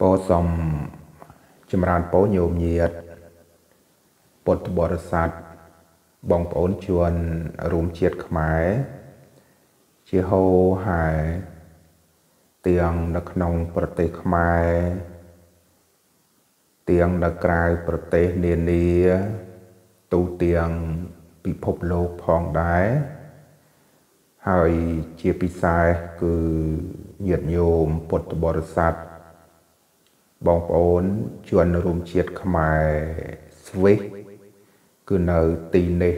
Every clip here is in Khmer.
ពោសូមចម្រើនពរញោមញាតពុទ្ធបរិស័ទបងប្អូនជួនរួមជាតិខ្មែរជាហោហែទាំងនៅក្នុងប្រទេសខ្មែរទាំងនៅក្រៅប្រទេសនានាទូទាំងពិភពលោកផងដែរហើយជាពិសេសគឺញាតិញោមពុទ្ធបរិស័ទ បងប្អូនជនរួមជាតិខ្មែរស្វីសគឺនៅទីនេះ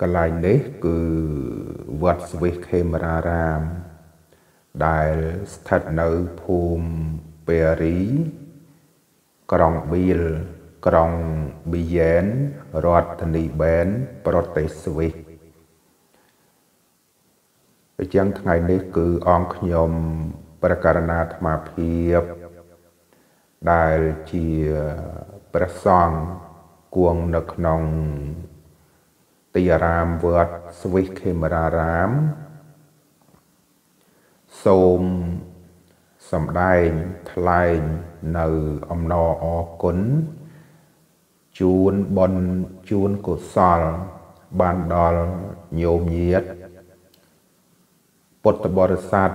កន្លែងនេះគឺវត្តស្វីសខេមរារាម ដែលស្ថិតនៅភូមិពេរីក្រុងប៊ីលក្រុងប៊ីយ៉ែនរដ្ឋធានីបែនប្រទេសស្វីសអញ្ចឹងថ្ងៃនេះគឺអង្គខ្ញុំប្រការណាអាត្មាភាព ដែលជាព្រះសង្ឃគួងនៅក្នុងទីអារាមវត្តស្វិសខេមរារាម សូមសម្ដែងថ្លែងនៅអំណរអគុណជូនបុណ្យជូនកុសល បានដល់ញោមញាតពុទ្ធបរិស័ទ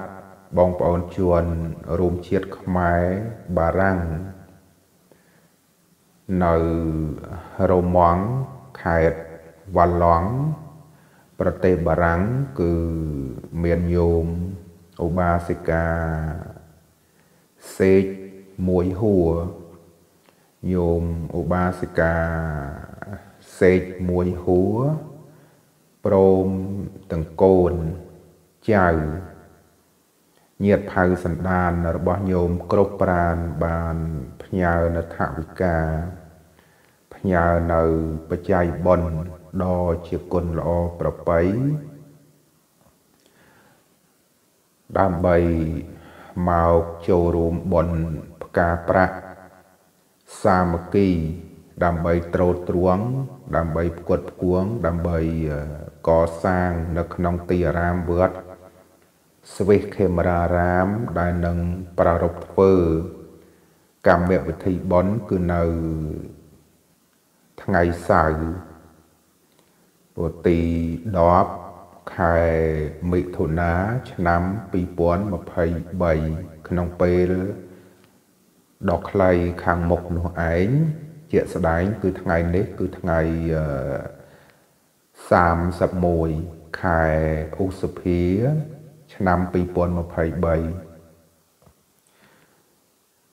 បងប្អូនជួនរួមជាតិខ្មែរបារាំងនៅរមងខេត្តវ៉ាឡង់ប្រទេសបារាំងគឺមានញោមឧបាសិកាសេកមួយហួរញោមឧបាសិកាសេកមួយហួរព្រមទាំងកូនចៅ ញាតផៅសន្តានរបស់ញោមគ្រប់ប្រានបានផ្ញើនៅថវិកាផ្ញើនៅបច្ច័យបុណ្យដ៏ជាគុណល្អប្រពៃដើម្បីមកចូលរួមបុណ្យផ្កាប្រាក់សាមគ្គី ដើម្បីត្រួតត្រង ដើម្បីផ្គត់ផ្គង់ដើម្បីកសាង នៅក្នុងទីអារាមវត្ត ស្វិសខេមរារាមដែលនឹងប្រារព្ធធ្វើកម្មវិធីបុណ្យគឺនៅថ្ងៃសៅរ៍ពុទី10ខែមិថុនាឆ្នាំ2023ក្នុងពេលដ៏ខ្លីខាងមុខនោះឯងជាក់ស្ដែងគឺថ្ងៃនេះគឺថ្ងៃ31ខែឧសភា ឆ្នាំ2023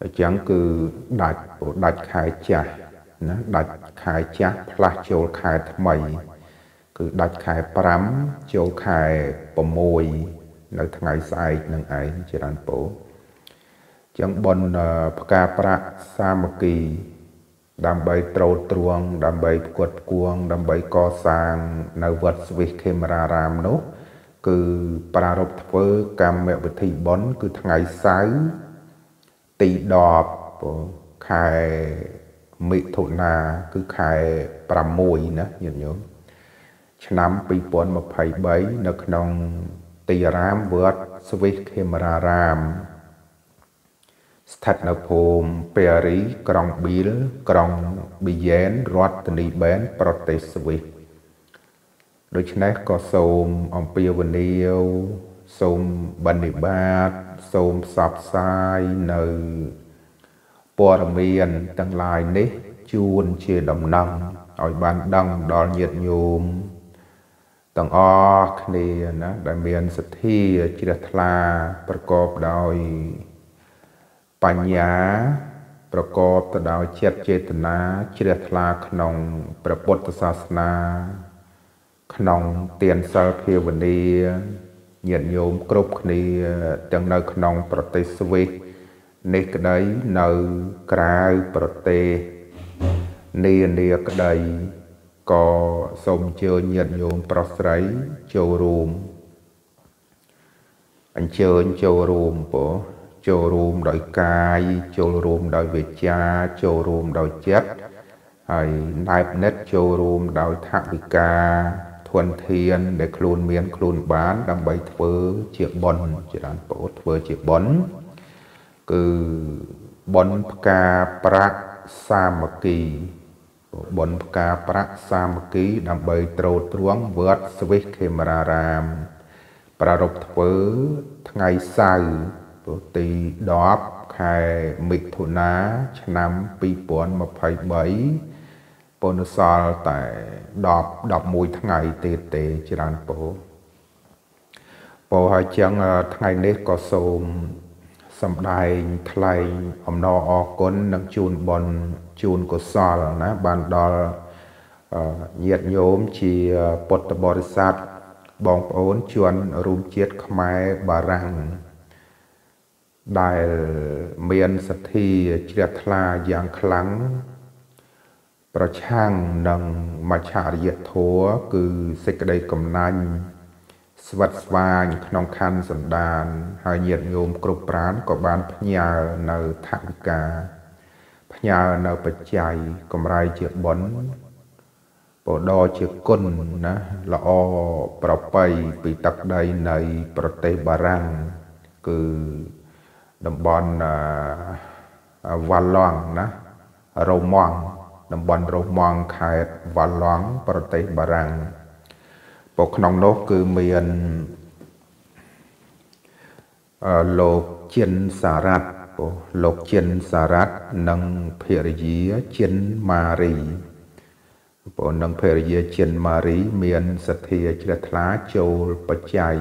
អញ្ចឹងគឺដាច់ដាច់ខែចាស់ណាដាច់ខែចាស់ផ្លាស់ចូលខែថ្មី គឺដាច់ខែ5ចូលខែ6នៅថ្ងៃស្អែកនឹងឯងចរន្តពោចឹងបនផ្កាប្រាក់សាមគ្គី ដើម្បីត្រួតត្រង ដើម្បីផ្គត់ផ្គង់ដើម្បីកសាង នៅវត្តស្វិសខេមរារាមនោះ គឺប្រារព្ធធ្វើកម្មវិធីបុណ្យគឺថ្ងៃសៅរ៍ទី10ខែមិថុនាគឺខែ6ណាញាតិញោមឆ្នាំ2023នៅក្នុងទីអារាមវត្តស្វិសខេមរារាម ស្ថិតនៅភូមិពេរីក្រុងប៊ីលក្រុងប៊ីយ៉ែនរដ្ឋធានីបែនប្រទេសស្វីស ដូច្នេះក៏សូមអំពាវនាវសូមបណ្ឌិបាតសូមផ្សព្វផ្សាយនៅព័ត៌មានទាំងឡាយនេះជួនជាដំណឹងឲ្យបានដឹងដល់ញាតិញោមទាំងអស់គ្នាណាដែលមានសទ្ធាជ្រះថ្លាប្រកបដោយបញ្ញាប្រកបទៅដោយចិត្តចេតនាជ្រះថ្លាក្នុងព្រះពុទ្ធសាសនា ក្នុងទានសិលភាវនាញាតិញោមគ្រប់គ្នាទាំងនៅក្នុងប្រទេសស្វីសនេះក្តីនៅក្រៅប្រទេសនានាក្តីក៏សូមអញ្ជើញញាតិញោមប្រុសស្រីចូលរួមអញ្ជើញចូលរួមពោចូលរួមដោយកាយចូលរួមដោយវាចាចូលរួមដោយចិត្តហើយណែបនិតចូលរួមដោយថវិកា ធនធានដែលខ្លួនមានខ្លួនបាន ដើម្បីធ្វើជាបុណ្យច្រើនពោធ្វើជាបុណ្យគឺបុណ្យផ្កាប្រាក់សាមគ្គីបុណ្យផ្កាប្រាក់សាមគ្គី ដើម្បីត្រួតត្រងវត្តស្វិសខេមរារាម ប្រារព្ធធ្វើថ្ងៃសៅរ៍ទី10ខែមិថុនាឆ្នាំ2023 ពុនសល់តែ10 11ថ្ងៃទៀតទេច្រើនពោពោហើយចឹងថ្ងៃនេះក៏សូមសម្ដែងថ្លែងអំណរអគុណនិងជូនបន់ជូនកុសលណាបានដល់ញាតិញោមជាពុទ្ធបរិស័ទបងប្អូនជនរួមជាតិខ្មែរបារាំងដែលមានសទ្ធាជ្រះថ្លាយ៉ាងខ្លាំង ប្រឆាំងនឹងមច្ឆរិយធัวគឺសេចក្តីកំណាញ់ស្វិតស្វាញក្នុងខណ្ឌសន្តាន ហើយញាតិញោមគ្រប់ប្រានក៏បានផ្ញើនៅថវិកាផ្ញើនៅបច្ច័យកម្រៃជាបុណ្យបដជាគុណណាល្អប្របីពីទឹកដីនៃប្រទេសបារាំងគឺតំបន់វ៉ាឡង់ណារ៉ូម៉ង់ តំបន់រ៉ូម៉ង់ខេត្តវ៉ាឡង់ប្រទេសបារាំងព្រោះក្នុងនោះគឺមានលោកចិនសារ៉ាត់ព្រោះលោកចិនសារ៉ាត់និងភរិយាចិនម៉ារីព្រោះនឹងភរិយាចិនម៉ារី មានសទ្ធាជ្រះថ្លាចូលបច្ច័យ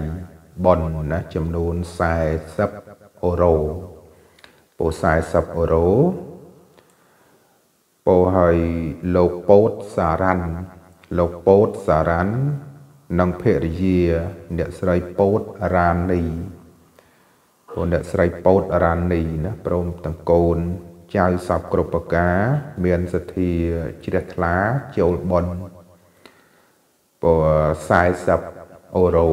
បនណាចំនួន40អឺរ៉ូពោ40អឺរ៉ូ ពោហើយលោកពោតសារ៉ាន់លោកពោតសារ៉ាន់និងភរិយា អ្នកស្រីពោតរ៉ានីព្រោះអ្នកស្រីពោតរ៉ានីណាព្រមទាំងកូនចៅសពគ្រប់ប្រការ មានសទ្ធាជ្រះថ្លាចូលបនព្រោះ40អឺរ៉ូ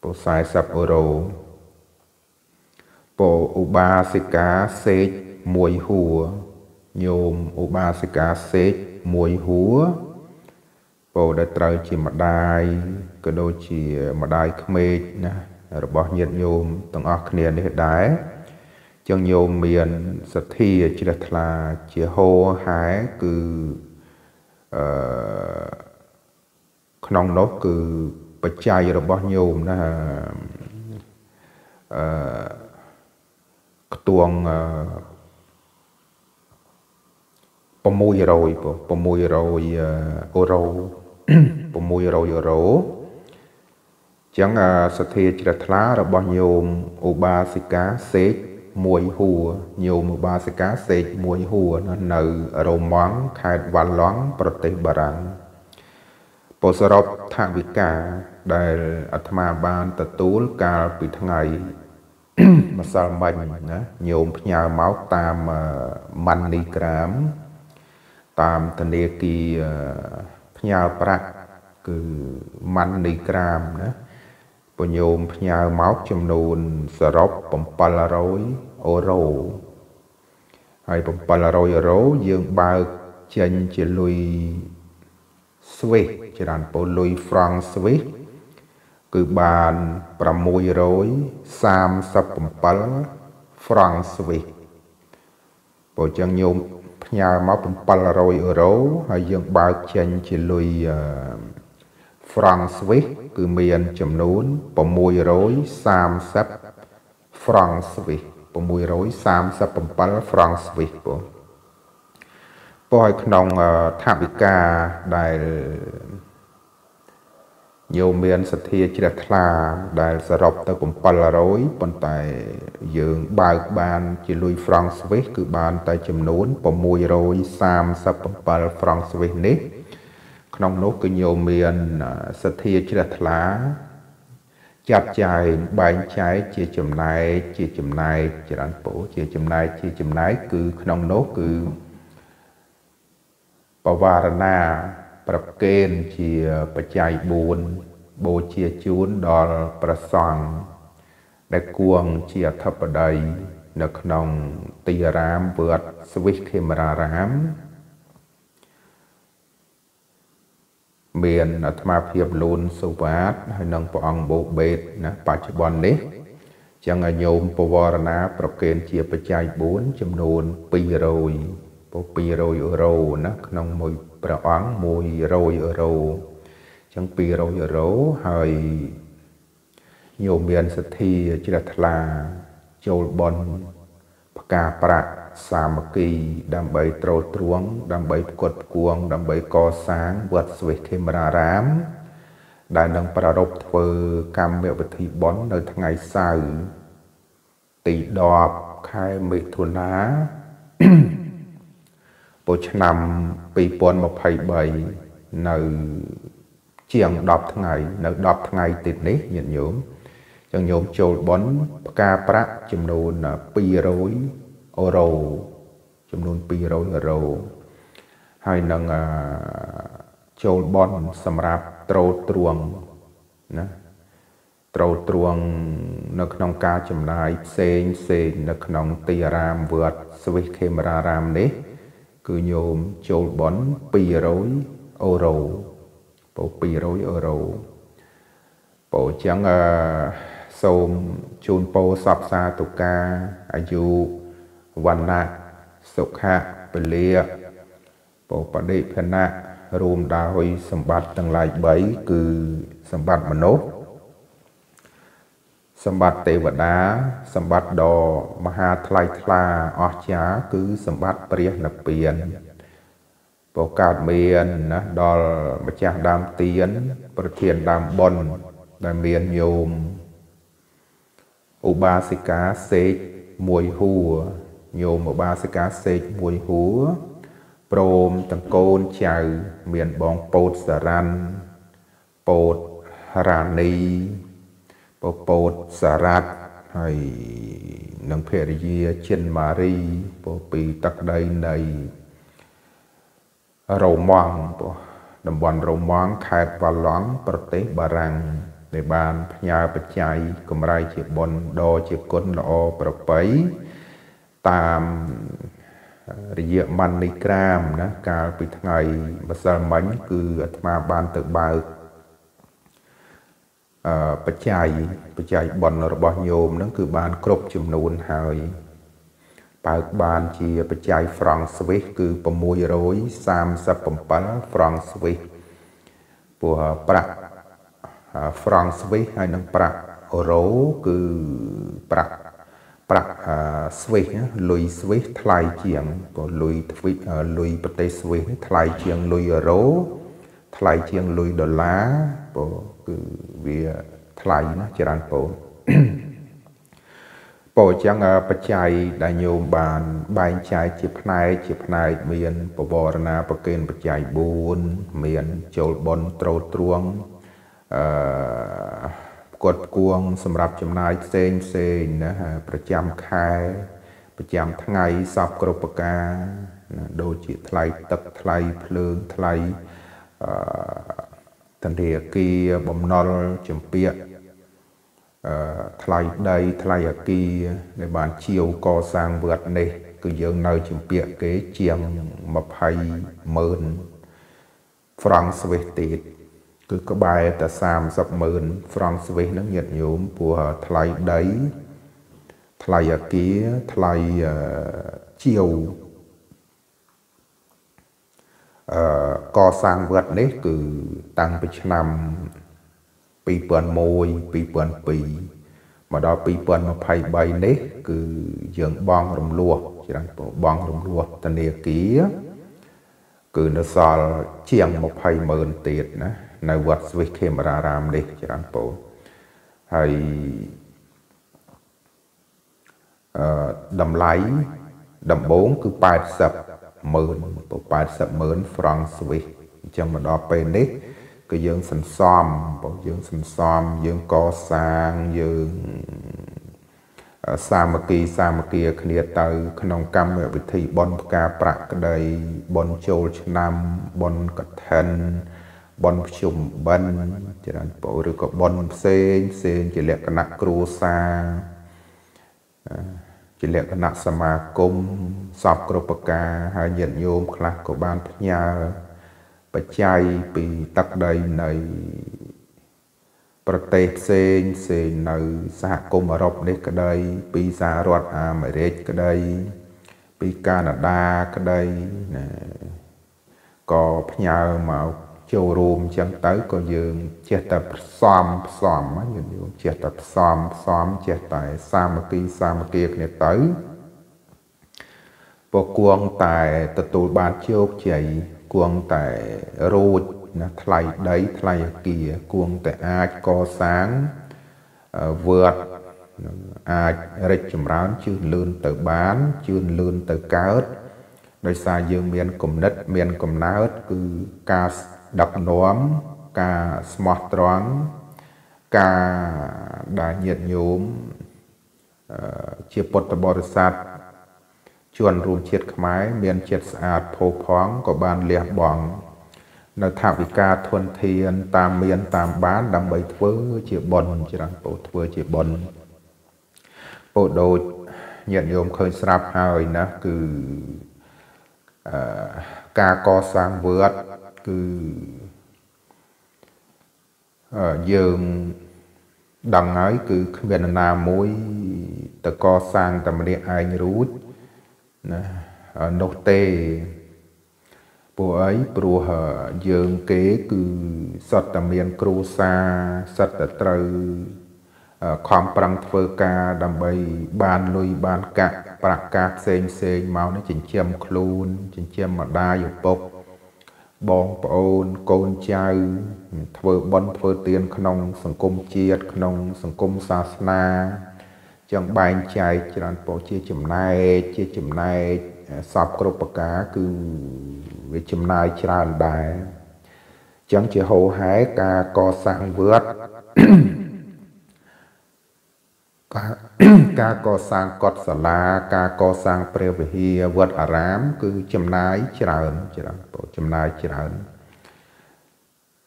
ព្រោះ40អឺរ៉ូព្រោះឧបាសិកាសេកមួយហួរ ញោមឧបាសិកាសេកមួយហួរពោដែលត្រូវជាម្ដាយក៏ដូចជាម្ដាយក្មេកណារបស់ញាតិញោមទាំងអស់គ្នានេះដែរចឹងញោមមានសទ្ធាជ្រះថ្លាជាហោហែគឺអឺក្នុងនោះគឺបច្ច័យរបស់ញោមណាអឺខ្ទួងអឺ 600 600អឺរ៉ូ600អឺរ៉ូចឹងសទ្ធាជ្រះថ្លារបស់ញោមឧបាសិកាសេកមួយហួរញោមឧបាសិកាសេកមួយហួរនៅរ៉ូម៉ង់ខេត្តវ៉ាឡង់ប្រទេសបារាំងពោសរុបថាវិការដែលអាត្មាបានទទួលកាលពីថ្ងៃម្សិលមិញណាញោមផ្ញើមកតាមម៉ាន់នីក្រាម តាមធនាគារផ្ញើប្រាក់គឺម៉ាន់នីក្រាមណាពញោមផ្ញើមកចំនួនសរុប700អឺរ៉ូហើយ700អឺរ៉ូយើងបើកចេញជាលុយស្វីសច្រើនពោលុយហ្វ្រង់ស្វីសគឺបាន637ហ្វ្រង់ស្វីសបើចឹងញោម ផ្ញើមក700អឺរ៉ូហើយយើងបើកចេញជាលុយហ្វ្រង់ស្វីសគឺមានចំនួន630ហ្វ្រង់ស្វីស637ហ្វ្រង់ស្វីសបងពោឲ្យក្នុងថាវិការដែល ញោមមានសទ្ធាជ្រះថ្លាដែលសរុបទៅ700ប៉ុន្តែយើងបើកបានជាលុយហ្វ្រង់ស្វីសគឺបានតែចំនួន637ហ្វ្រង់ស្វីសនេះ ក្នុងនោះគឺញោមមានសទ្ធាជ្រះថ្លាចាត់ចែងបែងចែកជាចំណែកជាចំណែកច្រើនពោជាចំណែកជាចំណែកគឺក្នុងនោះគឺបវារណា ប្រកេនជាបច្ច័យ4បូជាជូនដល់ព្រះសង្ឃដែលគួងជាអធិបតីនៅក្នុងទីអារាមវត្តស្វិសខេមរារាម មានអាត្មាភាពលូនសុវ៉ាតហើយនិងព្រះអង្គបូបេតណាបច្ចុប្បន្ននេះចឹងឲ្យញោមពវរណា ប្រកេនជាបច្ច័យ4ចំនួន200ពោ200អឺរ៉ូណាក្នុងមួយ ព្រះអង្គ100អឺរ៉ូចឹង200អឺរ៉ូហើយញោមមានសទ្ធាជ្រះថ្លាចូលបនផ្កាប្រាក់សាមគ្គី ដើម្បីត្រួតត្រងដើម្បីផ្គត់ផ្គង់ដើម្បីកសាងវត្តស្វេខេមរារាម ដែលនឹងប្រារព្ធធ្វើកម្មវិធីបុណ្យនៅថ្ងៃសៅរ៍ទី10ខែមិថុនា ពុឆ្នាំ2023នៅជាង10ថ្ងៃ នៅ10ថ្ងៃទៀតនេះញាតិញោមចឹងញោមចូលបនផ្កាប្រាក់ចំនួន200អឺរ៉ូចំនួន200អឺរ៉ូហើយនឹងចូលបនសម្រាប់ត្រូតទ្រង់ណាត្រូតទ្រង់នៅក្នុងការចំណាយផ្សេងផ្សេងនៅក្នុងទីអារាមវត្តស្វិសខេមរារាមនេះ គឺញោមចូលបន200អឺរ៉ូពោ200អឺរ៉ូពោអញ្ចឹងអឺសូមជូនពរសពសាតុកាអាយុវណ្ណៈសុខៈពលៈពោបដិភណៈរួមដោយសម្បត្តិទាំងឡាយ3គឺសម្បត្តិមនុស្ស សម្បត្តិទេវតា សម្បត្តិដ៏មហាថ្លៃថ្លាអស្ចារ្យគឺសម្បត្តិព្រះនិព្វានពោកើតមានណាដល់ម្ចាស់ដើមទៀនប្រធានដើមបុណ្យដែលមានញោមឧបាសិកាសេកមួយហួរញោមឧបាសិកាសេកមួយហួរព្រមទាំងកូនចៅមានបងពោតសរ៉ាន់ពោតរានី ពពោតសារ៉ាត់ហើយនិងភរិយាចិនម៉ារីពពីទឹកដីនៃរ៉ូម៉ង់តំបន់រ៉ូម៉ង់ខេត្តវ៉ាឡង់ប្រទេសបារាំងដែលបានផ្ញើបច្ច័យកម្រៃជាបុណ្យដ៏ជាគុណល្អប្រពៃតាមរយៈម៉ាន់នីក្រាមណាកាលពីថ្ងៃម្សិលមិញគឺអាត្មាបានទៅបើកអឺ បច្ច័យបច្ច័យបុណ្យរបស់ញោមហ្នឹងគឺបានគ្រប់ចំនួនហើយបើកបានជាបច្ច័យ franc Swiss គឺ637 franc Swiss ព្រោះប្រាក់ franc Swiss ហើយនិងប្រាក់អឺរ៉ូគឺប្រាក់ប្រាក់ Swiss លុយ Swiss ថ្លៃជាងព្រោះលុយទ្វីលុយប្រទេស Swiss ថ្លៃជាងលុយអឺរ៉ូ ថ្លៃជាងលុយដុល្លារព្រោះគឺវាថ្លៃណាស់ច្រើនពោពោអញ្ចឹងបច្ច័យដែលញោមបាន បែងចែកជាផ្នែកជាផ្នែកមានបវរណាប្រកេនបច្ច័យ4មានចូលបនត្រូតទ្រង់អឺគាត់គួងសម្រាប់ចំណាយផ្សេងផ្សេងណាប្រចាំខែប្រចាំថ្ងៃសពគ្រប់ប្រការណាដូចជាថ្លៃទឹកថ្លៃភ្លើងថ្លៃអឺ ធនាគារបំណុលចម្ពាក់អឺថ្លៃដីថ្លៃអាគារដែលបានជាវកសាងវត្តនេះ គឺយើងនៅចម្ពាក់គេជាង20ម៉ឺនហ្វ្រង់ស្វីសទៀតគឺក្បែរតែ30ម៉ឺនហ្វ្រង់ស្វីសហ្នឹងញាតិញោមព្រោះថ្លៃដីថ្លៃអាគារថ្លៃជាវអឺ កសាងវត្តនេះ គឺតាំងពីឆ្នាំ2001 2002មកដល់2023នេះ គឺយើងបងរំលោះច្រើនបងរំលោះធនាគារគឺនៅសល់ជាង20ម៉ឺនទៀតណានៅវត្តស្វិសខេមរារាមនេះច្រើនពោហើយអឺតម្លៃដំបូងគឺ80 ម៉ឺន80ម៉ឺនហ្វ្រង់ស្វីសអញ្ចឹងមកដល់ពេលនេះគឺយើងសន្សំបងយើងសន្សំយើងកសាងយើងសាមគ្គីសាមគ្គីគ្នាទៅ ក្នុងកម្មវិធីបន់ផ្កាប្រាក់ក្តីបន់ចូលឆ្នាំបន់កឋិនបន់ភ្ជុំបិណ្ឌច្រើនពោឬក៏បន់ផ្សេងផ្សេងជាលក្ខណៈគ្រួសារ ជាលក្ខណៈសមាគមសពគ្រប់ប្រការហើយញាតិញោមខ្លះក៏បានផ្ញើបច្ច័យពីទឹកដីនៃប្រទេសផ្សេងផ្សេងនៅសហគមន៍អឺរ៉ុបនេះក្តី ពីសហរដ្ឋអាមេរិកក្តី ពីកាណាដាក្តីណាក៏ផ្ញើមក ចូលរួមចឹងទៅក៏យើងចេះតែផ្សំផ្សំយើងចេះតែផ្សំផ្សំចេះតែសាមគ្គីសាមគ្គីគ្នាទៅពគួងតែទទួលបានជោគជ័យគួងតែរួចណាថ្លៃដីថ្លៃអាគារគួងតែអាចកសាងវត្តអាចរិចចម្រើនជឿនលឿនទៅបានជឿនលឿនទៅកើតដោយសារយើងមានគំនិតមានកំណើតគឺការ ដឹកនាំការស្មោះត្រង់ការដែលញាតិញោមជាពុទ្ធបរិស័ទជនរួមជាតិខ្មែរមានចិត្តស្អាតផូរផង់ក៏បានលះបង់នៅថាវិការធនធាន តាមមានតាមបានដើម្បីធ្វើជាបុណ្យច្រើនពោធ្វើជាបុណ្យពោដូចញាតិញោមឃើញស្រាប់ហើយណាគឺអឺការកសាងវត្ត គឺយើងដឹងហើយគឺគ្មានណាមួយតកសាងតែម្នាក់ឯងរួចណានោះទេព្រោះអីព្រោះយើងគេគឺសត្វតែមានគ្រួសារសត្វតែត្រូវខំប្រឹងធ្វើការដើម្បីបានលុយបានកាក់ប្រាក់កាសផ្សេងផ្សេងមកនេះចិញ្ចឹមខ្លួនចិញ្ចឹមម្ដាយឪពុក បងប្អូនកូនចៅធ្វើបន់ធ្វើទានក្នុង សង្គមជាតិក្នុង សង្គមសាសនាចឹងបែងចែកច្រើនពោជាចំណែកជាចំណែកសពគ្រប់ប្រការគឺវាចំណាយច្រើនដែរចឹងជាហោហែការកសាងវត្តការ ការកសាងកុដិសាលាការកសាងព្រះវិហារវត្តអារាម គឺចំណាយច្រើនច្រើនចំណាយច្រើន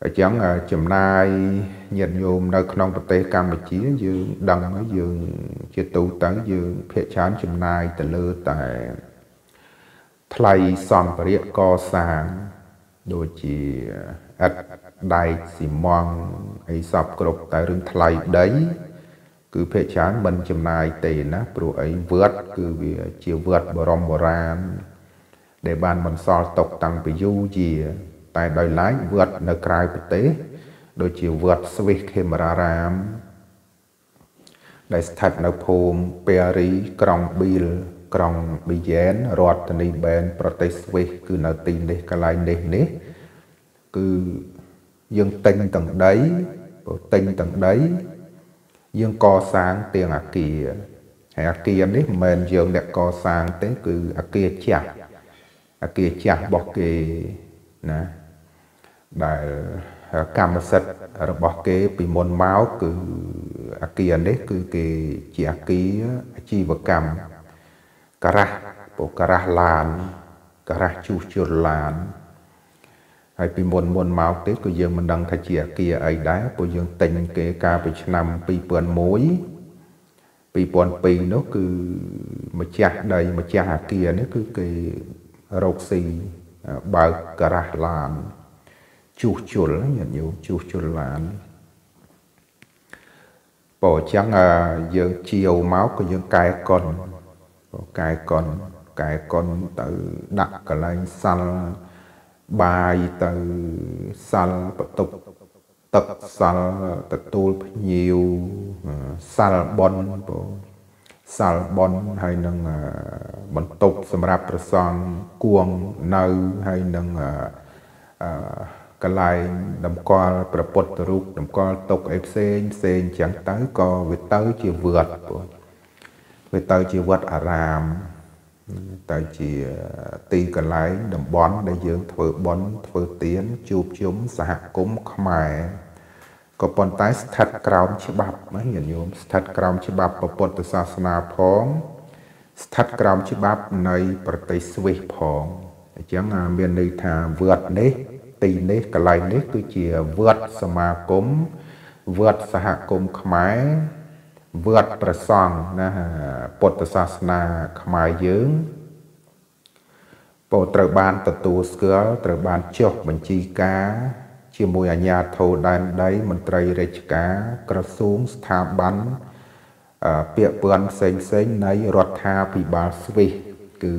អញ្ចឹងចំណាយញាតិញោមនៅក្នុងប្រទេសកម្ពុជាយើងដឹងហើយយើងជាទូទៅយើងភាគច្រើនចំណាយទៅលើតែថ្លៃសម្ភារៈកសាងដូចជាឥដ្ឋដែកស៊ីម៉ង់អីសពគ្រប់តែរឿងថ្លៃដី គឺភាគច្រើនមិនចំណាយទេណាព្រោះអីវត្តគឺវាជាវត្តបរមបុរាណដែលបានបន្សល់ទុកតាំងពីយូរជា តែដោយឡែកវត្តនៅក្រៅប្រទេស ដូចជាវត្តស្វិសខេមរារាម ដែលស្ថិតនៅភូមិពេរីក្រុងប៊ីលក្រុងប៊ីយ៉ែនរដ្ឋធានីបែនប្រទេសស្វីសគឺនៅទីនេះកន្លែងនេះនេះគឺយើងទិញទាំងដីទិញទាំងដី យើងកសាងទាំងអាគារហើយអាគារនេះមិនមែនយើងអ្នកកសាងទេគឺអាគារចាស់អាគារចាស់របស់គេណាដែលកម្មសិទ្ធិរបស់គេពីមុនមកគឺអាគារនេះគឺគេជាអាគារអាជីវកម្មការ៉ាស់ពោការ៉ាស់ឡានការ៉ាស់ជួសជុលឡាន ហើយពីមុនមុនមកទៀតក៏យើងមិនដឹងថាជាអាគារអីដែរព្រោះយើងទិញគេកាលពីឆ្នាំ2001 2002នោះគឺម្ចាស់ដីម្ចាស់អាគារនេះគឺគេរកស៊ីបើកការ៉ាស់ឡានជួសជុលញាតិញោមជួសជុលឡានបើអញ្ចឹងយើងជាវមកក៏យើងកែកុនកែកុនកែកុនទៅដាក់កន្លែងសាល់ បាយទៅសាល់បន្ទប់ទឹកសាល់ទទួលភ្ញៀវសាល់បនបងសាល់បនហើយនឹងបន្ទប់សម្រាប់ប្រសង់គួងនៅហើយនឹងកន្លែងតម្កល់ប្រពុតរូបតម្កល់ទុកអីផ្សេងផ្សេងចឹងទៅក៏វាទៅជាវត្តបងវាទៅជាវត្តអារាម ទៅជាទីកន្លែងតំបន់ដែលយើងធ្វើបន់ធ្វើទានជួបជុំសហគមន៍ខ្មែរក៏ប៉ុន្តែស្ថិតក្រោមច្បាប់ណាញាតិញោមស្ថិតក្រោមច្បាប់ពុទ្ធសាសនាផង ស្ថិតក្រោមច្បាប់នៃប្រទេសស្វីសផងអញ្ចឹងមានន័យថាវត្តនេះ ទីនេះកន្លែងនេះគឺជាវត្តសមាគមវត្តសហគមន៍ខ្មែរ វត្តព្រះសង្ឃណាពុទ្ធសាសនាខ្មែរយើងពោត្រូវបានទទួលស្គាល់ត្រូវបានចុះបញ្ជីការ ជាមួយអាជ្ញាធរដែនដីមន្ត្រីរាជការ ក្រសួងស្ថាប័នពាក្យពាន់ផ្សេងផ្សេងនៃរដ្ឋាភិបាលស្វីសគឺ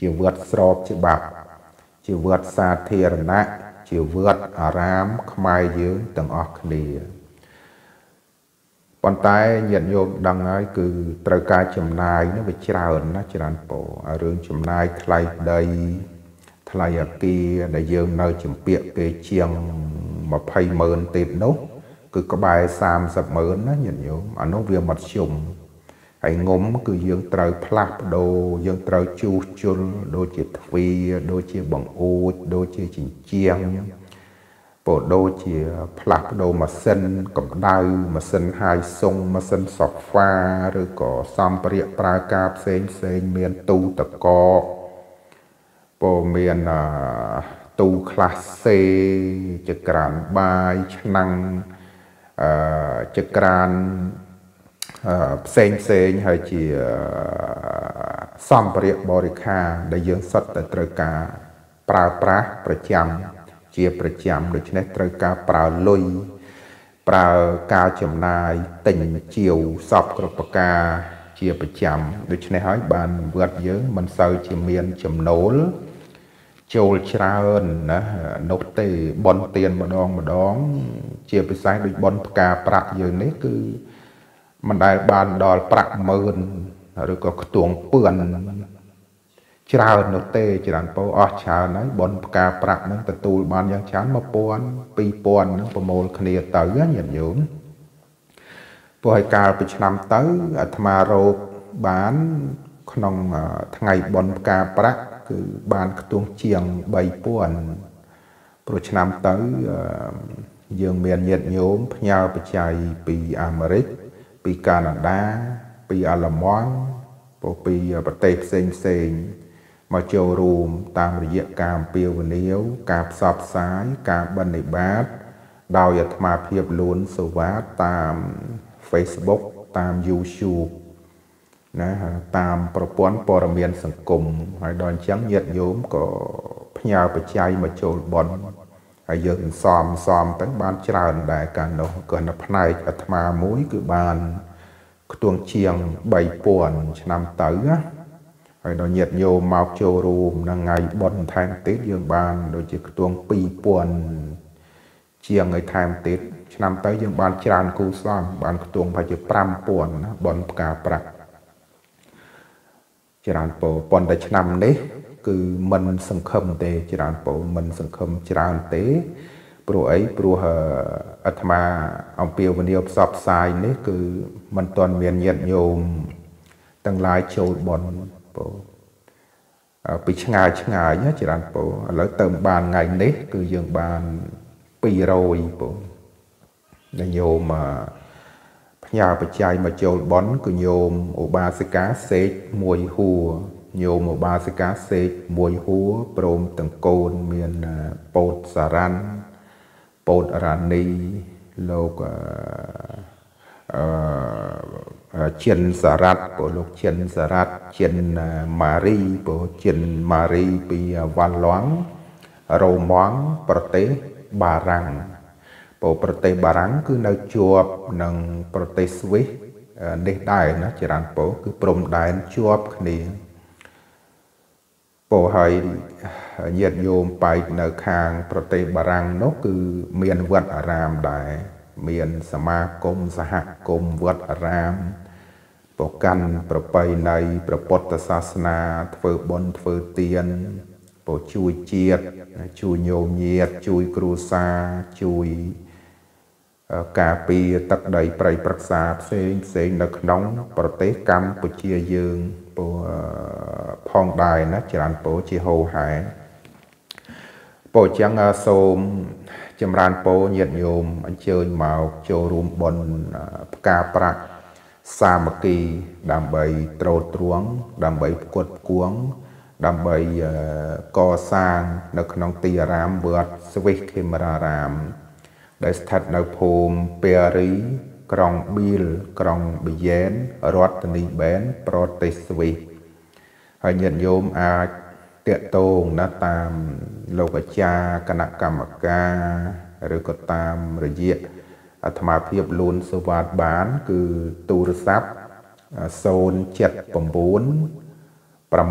ជាវត្តស្របច្បាប់ ជាវត្តសាធារណៈជាវត្តអារាមខ្មែរយើងទាំងអស់គ្នា ប៉ុន្តែញាតិញោមដឹងហើយគឺត្រូវការចំណាយនោះវាច្រើនណាស់ច្រើនពោរឿងចំណាយថ្លៃដីថ្លៃអាគារដែលយើងនៅចម្ពាក់គេជាង20ម៉ឺនទៀតនោះគឺក្បែរ30ម៉ឺនណាញាតិញោមអានោះវាមធ្យមហើយងុំគឺយើងត្រូវផ្លាស់ប្ដូរយើងត្រូវជួសជុលដូចជាទ្វារដូចជាបង្អួចដូចជាជញ្ជាំង ពោដូចជាផ្លាស់ប្ដូរម៉ាស៊ីនកម្ដៅម៉ាស៊ីនហាយសុងម៉ាស៊ីនសូហ្វាឬក៏សម្ភារៈប្រើការផ្សេងផ្សេងមានទូតកពោមានទូក្លាសសេចក្រានបាយឆ្នាំងអឺចក្រានផ្សេងផ្សេងហើយជាសម្ភារៈបរិខាដែលយើងសុទ្ធតែត្រូវការប្រើប្រាស់ប្រចាំ ជាប្រចាំដូច្នេះត្រូវការប្រើលុយប្រើការចំណាយទិញជាវសពគ្រប់ប្រការជាប្រចាំដូច្នេះហើយបានវត្តយើងមិនសូវជាមានចំណូលចូលច្រើនណានោះទេបនទៀនម្ដងម្ដង ជាពិសេសដូចបនផ្កាប្រាក់យើងនេះគឺមិនដែលបានដល់ប្រាក់ម៉ឺនឬក៏ខ្ទង់ពឿន ច្រើននោះទេច្រើនពោអស់ច្រើនហើយបនផ្កាប្រាក់ហ្នឹងទទួលបានយ៉ាងច្រើន1000 2000ហ្នឹងប្រមូលគ្នាទៅញាតិញោមព្រោះឲ្យកាលពីឆ្នាំទៅអាត្មារោគបានក្នុងថ្ងៃបនផ្កាប្រាក់គឺបានខ្ទង់ជាង3000ព្រោះឆ្នាំទៅយើងមានញាតិញោមផ្ញើបច្ច័យពីអាមេរិកពីកាណាដាពីអាល្លឺម៉ង់ពីប្រទេសផ្សេងផ្សេង មកចូលរួមតាមរយៈការអំពាវនាវការផ្សព្វផ្សាយការបដិបត្តិដោយអាត្មាភាពលួនសវ៉ាតាម Facebook តាម YouTube ណាតាមប្រព័ន្ធព័ត៌មានសង្គមហើយដល់អញ្ចឹងញាតិញោមក៏ផ្ញើបច្ច័យមកចូលបន់ហើយយើងសំសំទៅបានច្រើនដែរកាលនោះក៏នៅផ្នែកអាត្មាមួយគឺបានខ្ទង់ជាង3000ឆ្នាំទៅណា ហើយដល់ញាតិញោមមកចូលរួមនឹងថ្ងៃបុណ្យថែមទៀតយើងបាន ដូចជាខ្ទង់2000ជាងឲ្យថែមទៀតឆ្នាំទៅយើងបានច្រើនគូសំបានខ្ទង់ប្រហែលជា5000ណាបុណ្យផ្កាប្រាក់ច្រើនពោប៉ុន្តែឆ្នាំនេះគឺមិនសង្ឃឹមទេច្រើនពោមិនសង្ឃឹមច្រើនទេព្រោះអីព្រោះអាត្មាអំពាវនាវផ្សព្វផ្សាយនេះ គឺមិនទាន់មានញាតិញោមទាំងឡាយចូលបន់ ពោពីឆ្ងាយឆ្ងាយច្រើនពោឥឡូវទៅបានថ្ងៃនេះគឺយើងបាន200ពោដែលញោមផ្ញើបច្ច័យមកចូលបន់គឺញោមឧបាសិកាសេកមួយហួរញោមឧបាសិកាសេកមួយហួរព្រមទាំងកូនមានពោតសារ៉ាន់ពោតរ៉ានីលោកអឺ ចិនសារ៉ាត់ព្រោះលោកចិនសារ៉ាត់ចិនម៉ារីព្រោះចិនម៉ារីពីវ៉ាល់ឡង់រ៉ូម៉ង់ប្រទេសបារាំងព្រោះប្រទេសបារាំងគឺនៅជាប់នឹងប្រទេសស្វីសនេះដែរណាចរន្តពោគឺព្រំដែនជាប់គ្នាពោហើយញាតិញោមបែកនៅខាង ប្រទេសបារាំងនោះគឺមានវត្តអារាមដែរមានសមាគមសហគមន៍វត្តអារាម ប្រកាន់ប្រពៃណីព្រះពុទ្ធសាសនា ធ្វើបុណ្យធ្វើទានពោជួយជាតិជួយញោមញាត ជួយគ្រួសារជួយការពារទឹកដីព្រៃព្រឹក្សាផ្សេងផ្សេងនៅក្នុង ប្រទេសកម្ពុជាយើងពោផងដែរណាច្រើនពោជាហោហែពោអញ្ចឹងសូមចម្រើនពោញាតិញោមអញ្ជើញមកចូលរួមបុណ្យផ្កាប្រាក់ សាមគ្គីដើម្បីត្រួតត្រងដើម្បីផ្គត់ផ្គង់ដើម្បីកសាងនៅក្នុងទីអារាមវត្តស្វិសខេមរារាម ដែលស្ថិតនៅភូមិពេរីក្រុងប៊ីលក្រុងប៊ីយ៉ែនរដ្ឋធានីបែនប្រទេសស្វីសហើយញាតិញោមអាចតាកតងណាតាមលោកអាចារ្យគណៈកម្មការឬក៏តាមរយៈ អាត្មាភាពលូនសវ៉ាតបាន គឺទូរស័ព្ទ079 621 5422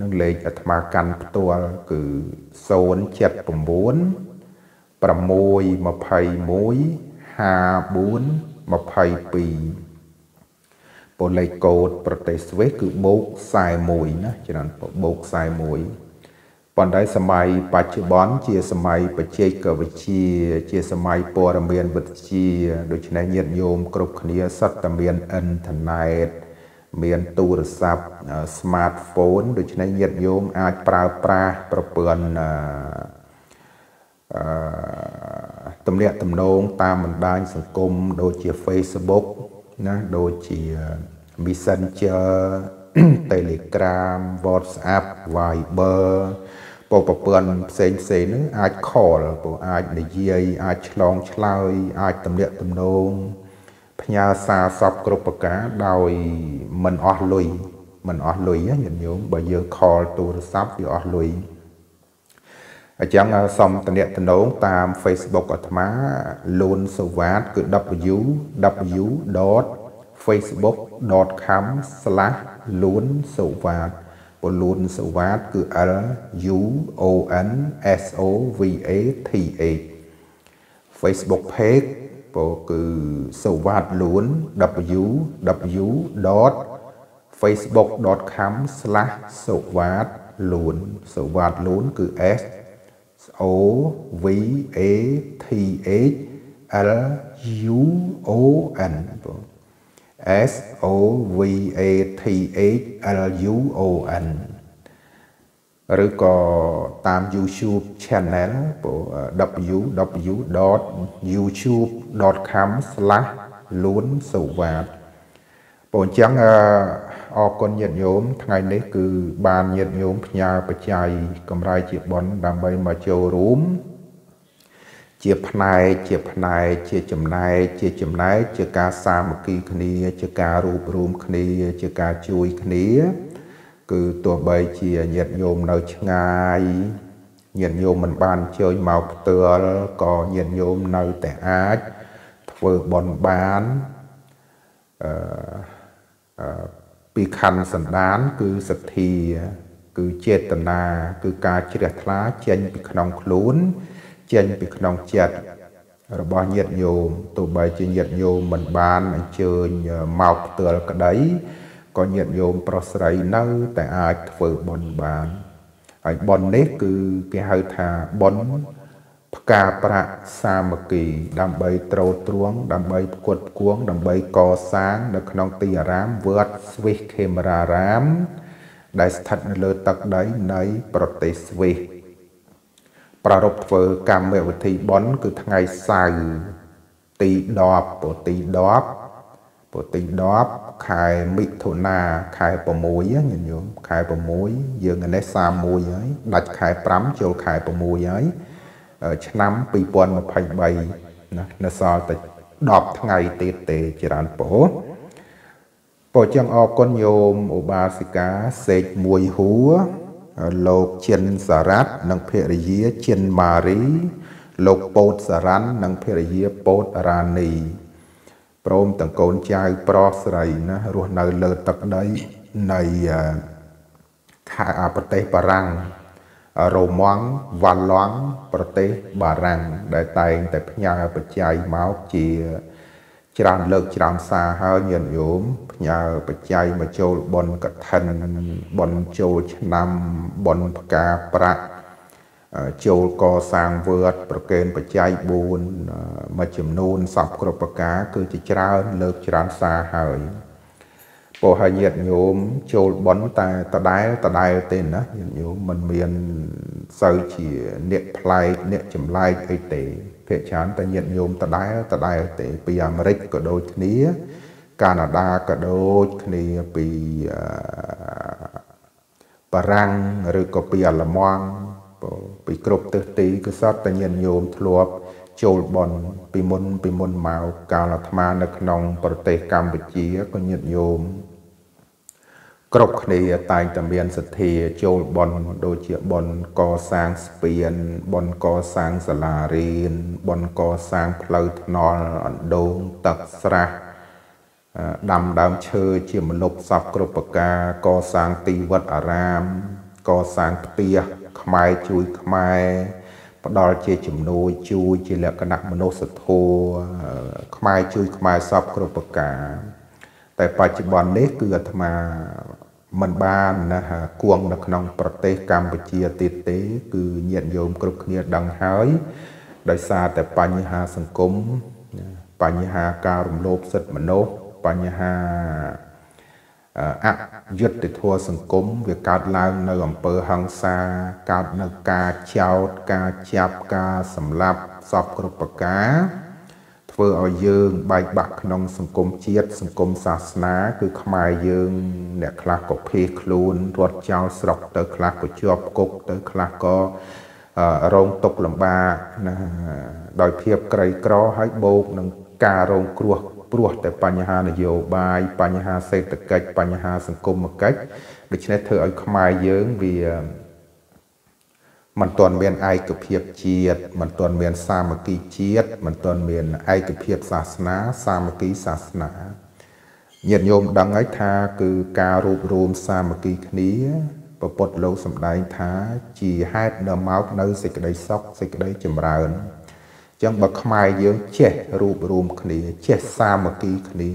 នឹងលេខអាត្មាកាន់ផ្ទាល់គឺ079 621 5422ពលលេខកូដប្រទេសស្វីសគឺបូក41ណាច្រើនបូក41 ប៉ុន្តែសម័យបច្ចុប្បន្នជាសម័យបច្ចេកវិទ្យាជាសម័យព័ត៌មានវិទ្យាដូច្នេះញាតិញោមគ្រប់គ្នាសុទ្ធតែមានអ៊ីនធឺណិតមានទូរស័ព្ទ smartphone ដូច្នេះញាតិញោមអាចប្រើប្រាស់ប្រព័ន្ធអឺទំនាក់ទំនងតាមបណ្ដាញសង្គមដូចជា Facebook ណាដូចជា Messenger Telegram WhatsApp Viber ពពពន់ផ្សេងផ្សេងនឹងអាច call ពូអាចនិយាយអាចឆ្លងឆ្លើយអាចទំនាក់ទំនងផ្ញើសារសពគ្រប់ប្រការដោយមិនអស់លុយមិនអស់លុយញាតិញោមបើយើង call ទូរស័ព្ទវាអស់លុយអញ្ចឹងសូមតំណាក់តំណងតាម Facebook អាត្មាលូនសវ៉ាតគឺ www.facebook.com/lun សវ៉ាតពលូនសវ៉ាតគឺ L U O N S O V A T H Facebook page ពោគឺសវ៉ាតលួន www.facebook.com/ សវ៉ាតលួនសវ៉ាតលួនគឺ S O V A T H L U O N បង S O V A T H L U O N ឬក៏តាម YouTube channel ព www.youtube.com/lunsawat បងអញ្ចឹងអរគុណញាតិញោមថ្ងៃនេះគឺបានញាតិញោមផ្ញើបច្ច័យកម្រៃជាប៉ុនដើម្បីមកចូលរួម ជាផ្នែកជាផ្នែកជាចំណែកជាចំណែកជាការសាមគ្គីគ្នា ជាការរួបរวมគ្នា ជាការជួយគ្នា គឺទោះបីជាញាតិញោមនៅឆ្ងាយញាតិញោមមិនបានជើញមកផ្ទាល់ក៏ញាតិញោមនៅតែអាចធ្វើបន់បានអឺពីខណ្ឌសន្តានគឺសទ្ធា គឺចេតនាគឺការជ្រះថ្លាចេញពីក្នុងខ្លួន ចេញពីក្នុងចិត្តរបស់ញាតិញោមទោះបីជាញាតិញោមមិនបានអញ្ជើញមកផ្ទាល់ក្តីក៏ញាតិញោមប្រុសស្រីនៅតែអាចធ្វើបុណ្យបានហើយបុណ្យនេះគឺគេហៅថាបុណ្យផ្កាប្រាក់សាមគ្គី ដើម្បីត្រោតត្រងដើម្បីផ្គត់ផ្គង់ដើម្បីកសាង នៅក្នុងទីអារាមវត្តស្វិសខេមរារាម ដែលស្ថិតនៅលើទឹកដីនៃប្រទេសស្វីស ប្រារព្ធធ្វើកម្មវិធីបុណ្យគឺថ្ងៃសៅរ៍ទី10ពុទី10ពុទី10ខែមិថុនាខែ6ញាតិញោមខែ6យើងនេះ31ហើយដាច់ខែ5ចូលខែ6ហើយឆ្នាំ2023ណានៅសល់តែ10ថ្ងៃទៀតទេច្រើនពោពោចឹងអរគុណញោមឧបាសិកាសេកមួយហួរ លោកចិនសារ៉ាត់និងភរិយាចិនម៉ារី លោកពោតសារ៉ាន់និងភរិយាពោតរ៉ានីព្រមទាំងកូនចៅប្រុសស្រីណារស់នៅលើទឹកដីនៃខេត្តប្រទេសបារាំងរ៉ូម៉ង់វ៉ាឡង់ប្រទេសបារាំងដែលតែងតែផ្ញើបច្ច័យមកជាច្រើនលើកច្រើនសារហើយញាតិញោមផ្ញើបច្ច័យមកចូលបនកឋិនបនចូលឆ្នាំបនផ្កាប្រាក់ចូលកសាងវត្តប្រកេនបច្ច័យ4មួយចំនួនសពគ្រប់ប្រការគឺជាច្រើនលើកច្រើនសារហើយពោហើយញាតិញោមចូលបនតែដដែលដដែលទេណាញាតិញោមមិនមានសូវជាអ្នកប្លែកអ្នកចម្លែកអីទេភាគច្រើនតែញាតិញោមដដែលដដែលទេពីអាមេរិកក៏ដូចគ្នា កាណាដាក៏ដូចគ្នាពីបារាំងឬក៏ពីអាល្លឺម៉ង់ពីគ្រប់ទិសទីគឺសតតែញាតិញោមធ្លាប់ចូលបនពីមុនពីមុនមកកាលអាត្មានៅក្នុង ប្រទេសកម្ពុជាក៏ញាតិញោមគ្រប់គ្នាតែងតែមានសទ្ធាចូលបន់ដូចជាបន់កសាងស្ពានបន់កសាងសាលារៀនបន់កសាងផ្លូវថ្នល់អណ្ដូងទឹកស្រះ ដាំដើមឈើជាមនុស្សសពគ្រប់ប្រការកសាងទីវត្តអារាម កសាងផ្ទះខ្មែរជួយខ្មែរផ្ដល់ជាជំនួយជួយជាលក្ខណៈមនុស្សធម៌ខ្មែរជួយខ្មែរសពគ្រប់ប្រការ តែបច្ចុប្បន្ននេះគឺអាត្មាមិនបានណាគួងនៅក្នុង ប្រទេសកម្ពុជាទៀតទេ គឺញាតិញោមគ្រប់គ្នាដឹងហើយដោយសារតែបញ្ហាសង្គមបញ្ហាការរំលោភសិទ្ធិមនុស្ស បញ្ហាអយុត្តិធម៌សង្គមវាកើតឡើងនៅអំពើហិង្សាកើតនៅការចោទការចាប់ការសម្លាប់សពគ្រប់ប្រការធ្វើឲ្យយើងបែកបាក់ក្នុងសង្គមជាតិសង្គមសាសនា គឺខ្មែរយើង អ្នកខ្លះក៏ភេសខ្លួនរត់ចោលស្រុកទៅខ្លះក៏ជាប់គុកទៅខ្លះក៏រងទុក្ខលំបាកណាដោយភាពក្រីក្រហើយបូកនឹងការរងគ្រោះ ព្រោះតែបញ្ហានយោបាយបញ្ហាសេដ្ឋកិច្ចបញ្ហាសង្គមកិច្ចដូច្នេះធ្វើឲ្យខ្មែរយើងវាមិនទាន់មានឯកភាពជាតិមិនទាន់មានសាមគ្គីជាតិមិនទាន់មានឯកភាពសាសនាសាមគ្គីសាសនាញាតិញោមដឹងហើយថាគឺការរួបរวมសាមគ្គីគ្នាពពុទ្ធលោកសម្ដែងថាជាហេតុនាំមកនៅសេចក្តីសុខសេចក្តីចម្រើន ចឹងបើខ្មែរយើងចេះរួបរวมគ្នាចេះសាមគ្គីគ្នា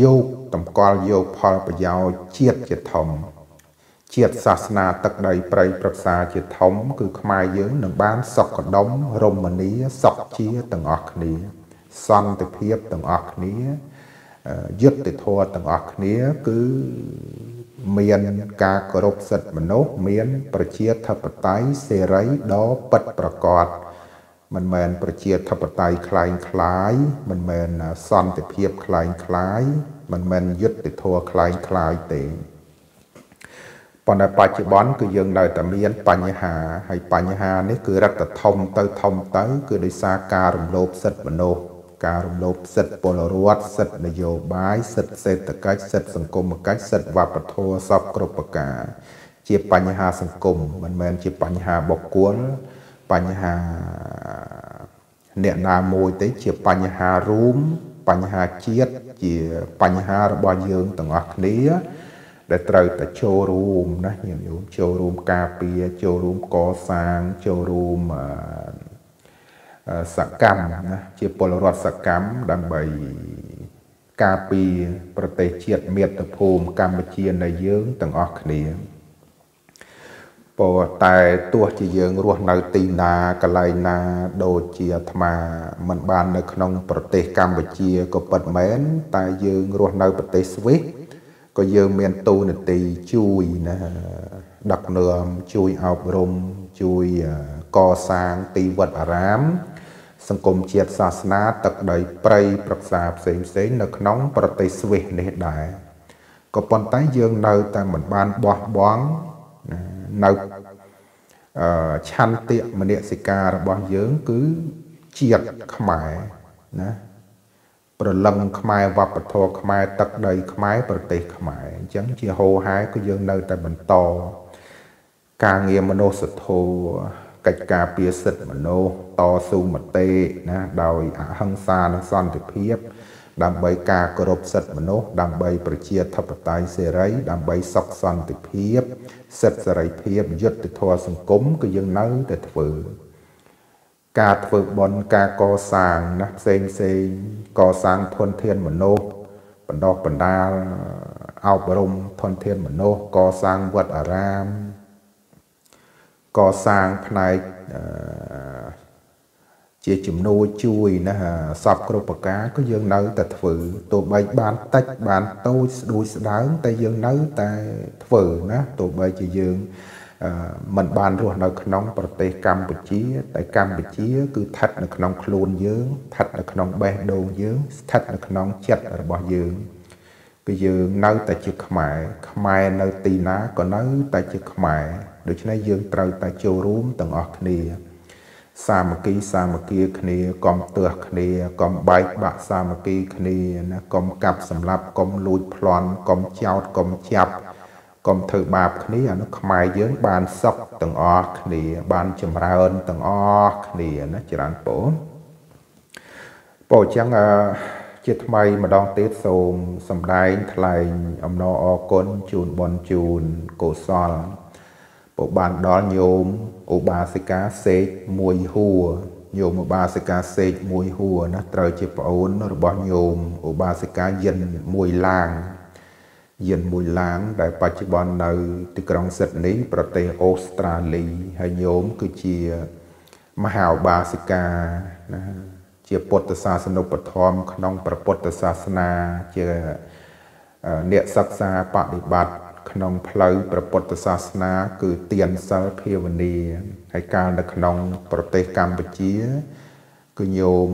យកតម្កល់យកផលប្រយោជន៍ជាតិជាធំជាតិសាសនាទឹកដីប្រៃប្រសាជាធំ គឺខ្មែរយើងនឹងបានសុខដុមរមនីសុខជាទាំងអស់គ្នា សន្តិភាពទាំងអស់គ្នាយុត្តិធម៌ទាំងអស់គ្នាគឺមានការគោរពសិទ្ធិមនុស្សមាន ប្រជាធិបតេយ្យសេរីដ៏ពិតប្រាកដ មិនមែនប្រជាធិបតេយ្យคล้ายคล้ายមិនមែនសន្តិភាពคล้ายคล้ายមិនមែនយុត្តិធម៌คล้ายคล้ายទេប៉ុន្តែបច្ចុប្បន្នគឺយើងនៅតែមានបញ្ហាហើយបញ្ហានេះគឺរឹតតែធំទៅធំទៅគឺដោយសារការរំលោភសិទ្ធិមនុស្សការរំលោភសិទ្ធិពលរដ្ឋសិទ្ធិនយោបាយសិទ្ធិសេដ្ឋកិច្ចសិទ្ធិសង្គមកិច្ចសិទ្ធិវប្បធម៌សពគ្រប់ប្រការ ជាបញ្ហាសង្គមមិនមែនជាបញ្ហាបុគ្គល បញ្ហាអ្នកណាមួយទេជាបញ្ហារួមបញ្ហាជាតិជាបញ្ហារបស់យើងទាំងអស់គ្នា ដែលត្រូវតែចូលរួមណាញាតិញោមចូលរួមការពារចូលរួមកសាងចូលរួមសកម្មណាជាពលរដ្ឋសកម្មដើម្បីការពារប្រទេសជាតិមាតុភូមិកម្ពុជានៃយើងទាំងអស់គ្នា ព្រោះតែទោះជាយើងរស់នៅទីណាកន្លែងណាដូចជាអាត្មាមិនបាននៅក្នុងប្រទេសកម្ពុជាក៏ពិតមែនតែយើងរស់នៅប្រទេសស្វីសក៏យើងមានតួនាទីជួយណាដឹកនាំជួយអប់រំជួយកសាងទីវត្តអារាម សង្គមជាតិសាសនាទឹកដីព្រៃប្រឹក្សាផ្សេងផ្សេងនៅក្នុងប្រទេសស្វីសនេះដែរក៏ប៉ុន្តែយើងនៅតែមិនបានបោះបង់ នៅឆន្ទៈមនសិការរបស់យើងគឺជាតិខ្មែរណាប្រលឹងខ្មែរវប្បធម៌ខ្មែរទឹកដីខ្មែរប្រទេសខ្មែរអញ្ចឹងជាហោហែគឺយើងនៅតែបន្តការងារមនុស្សធម៌កិច្ចការពារសិទ្ធិមនុស្សតស៊ូមតិណាដោយអហិង្សានិងសន្តិភាព ដើម្បីការគោរពសិទ្ធិមនុស្សដើម្បីប្រជាធិបតេយ្យសេរី ដើម្បីសុខសន្តិភាព សិទ្ធិសេរីភាពយុត្តិធម៌សង្គមគឺយើងនៅតែធ្វើ ការធ្វើបន់ការកសាងណាផ្សេងផ្សេងកសាងធនធានមនុស្សបណ្ដោះបណ្ដាលអប់រំធនធានមនុស្សកសាងវត្តអារាមកសាងផ្នែក ជាជំនួយជួយណាសពគ្រប់ប្រការក៏យើងនៅតែធ្វើទោះបីបានតិចបានតូចស្ដួយស្ដើងតែយើងនៅតែធ្វើណាទោះបីជាយើងមិនបានរស់នៅក្នុងប្រទេសកម្ពុជាតែកម្ពុជា គឺស្ថិតនៅក្នុងខ្លួនយើងស្ថិតនៅក្នុងបេះដូងយើងស្ថិតនៅក្នុងចិត្តរបស់យើងគឺយើងនៅតែជាខ្មែរខ្មែរនៅទីណាក៏នៅតែជាខ្មែរដូច្នេះយើងត្រូវតែចូលរួមទាំងអស់គ្នា សាមគ្គីសាមគ្គីគ្នាកុំទើសគ្នាកុំបែកបាក់សាមគ្គីគ្នាណាកុំកាប់សម្លាប់កុំលួចប្លន់កុំចោតកុំចាប់កុំធ្វើបាបគ្នាអានោះខ្មែរយើងបានសុខទាំងអស់គ្នា បានចម្រើនទាំងអស់គ្នាណាច្រើនពូពោអញ្ចឹងជាថ្មីម្ដងទៀតសូមសម្ដែងថ្លែងអំណរអគុណជូនបនជូនកុសលពុបានដល់ញោម ឧបាសិកាសេកមួយហួរញោមឧបាសិកាសេកមួយហួរណាត្រូវជាប្អូនរបស់ញោមឧបាសិកាយិនមួយឡាងយិនមួយឡាង ដែលបច្ចុប្បន្ននៅ ទីក្រុងស៊ីដនីប្រទេសអូស្ត្រាលីហើយញោមគឺជាមហាឧបាសិកាណាជាពុទ្ធសាសនុបឋមក្នុងព្រះពុទ្ធសាសនាជាអ្នកសិក្សាបដិបត្តិ ក្នុងផ្លូវព្រះពុទ្ធសាសនា គឺទានសិលភាវនាហើយកាលនៅក្នុង ប្រទេសកម្ពុជា គឺញោម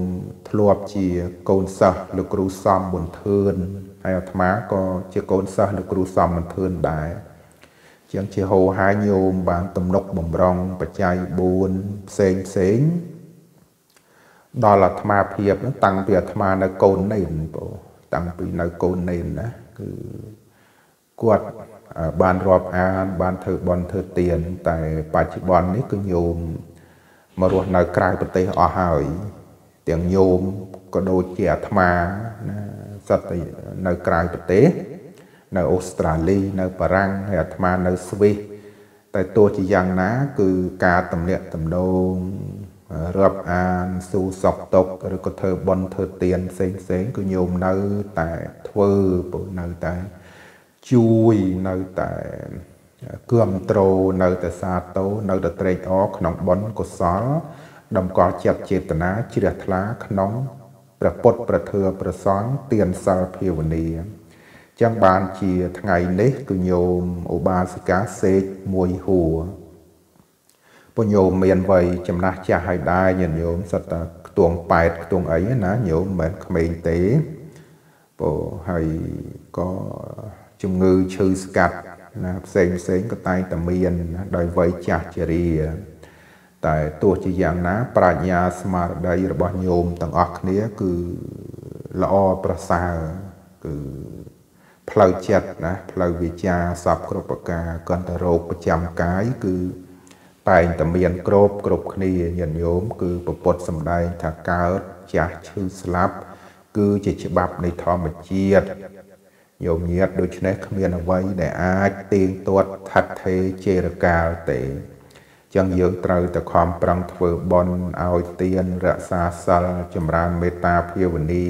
ធ្លាប់ជាកូនសិស្សលោកគ្រូសំប៊ុនធឿនហើយអាត្មាក៏ជាកូនសិស្សលោកគ្រូសំប៊ុនធឿនដែរជាងជាហោហាញោមបានទំនុកបំរុងបច្ច័យ4ផ្សេងផ្សេងដល់អាត្មាភាពតាំងពីអាត្មានៅកូននេនបងតាំងពីនៅកូននេនណាគឺគាត់ បានរាប់អាន បានធ្វើបន់ធ្វើទាន តែបច្ចុប្បន្ននេះគឺញោមមករស់នៅក្រៅប្រទេសអស់ហើយ ទាំងញោមក៏ដូចជាអាត្មាណាសិតតែនៅក្រៅប្រទេសនៅអូស្ត្រាលីនៅបារាំងហើយអាត្មានៅស្វីសតែទោះជាយ៉ាងណា គឺការតំណាក់តំណងរាប់អានស៊ូសក់តុកឬក៏ធ្វើបន់ធ្វើទានផ្សេងផ្សេងគឺញោមនៅតែធ្វើពុនៅតែ ជួយនៅតែគ្រប់គ្រងនៅតែសាទរនៅតែត្រេកអរក្នុងបុណ្យកុសលតម្កល់ចិត្តចេតនាជ្រះថ្លាក្នុងព្រះពុទ្ធប្រធើប្រសង់ទានសិលភាវនាចឹងបានជាថ្ងៃនេះគឺញោមឧបាសិកាសេកមួយហួរពញោមមានវ័យចំណាស់ចាស់ហើយដែរញាតិញោមសិតតែខ្ទង់8ខ្ទង់អីណាញោមមិនមែនក្មេងទេពោហើយក៏ ជំងឺឈឺស្កាត់ណាផ្សេងផ្សេងក៏តែងតែមានដោយវ័យចាស់ជរាតែទោះជាយ៉ាងណា ប្រាជ្ញាស្មារតីរបស់ញោមទាំងអស់គ្នា គឺល្អប្រសើរគឺផ្លូវចិត្តណាផ្លូវវិជាសពគ្រប់ប្រការកន្តរោគប្រចាំកាយគឺតែងតែមានក្របគ្រប់គ្នាញាតិញោមគឺពពុទ្ធសម្ដែងថាកើតចាស់ឈឺស្លាប់ គឺជាច្បាប់នៃធម្មជាតិ ញោមញាតដូច្នេះគ្មានអ្វីដែលអាចទៀងទាត់ថិតថេរជេរកាលទេចឹងយើងត្រូវតែខំប្រឹងធ្វើបុណ្យឲ្យទានរក្សាសិលចម្រើនមេត្តាភាវនា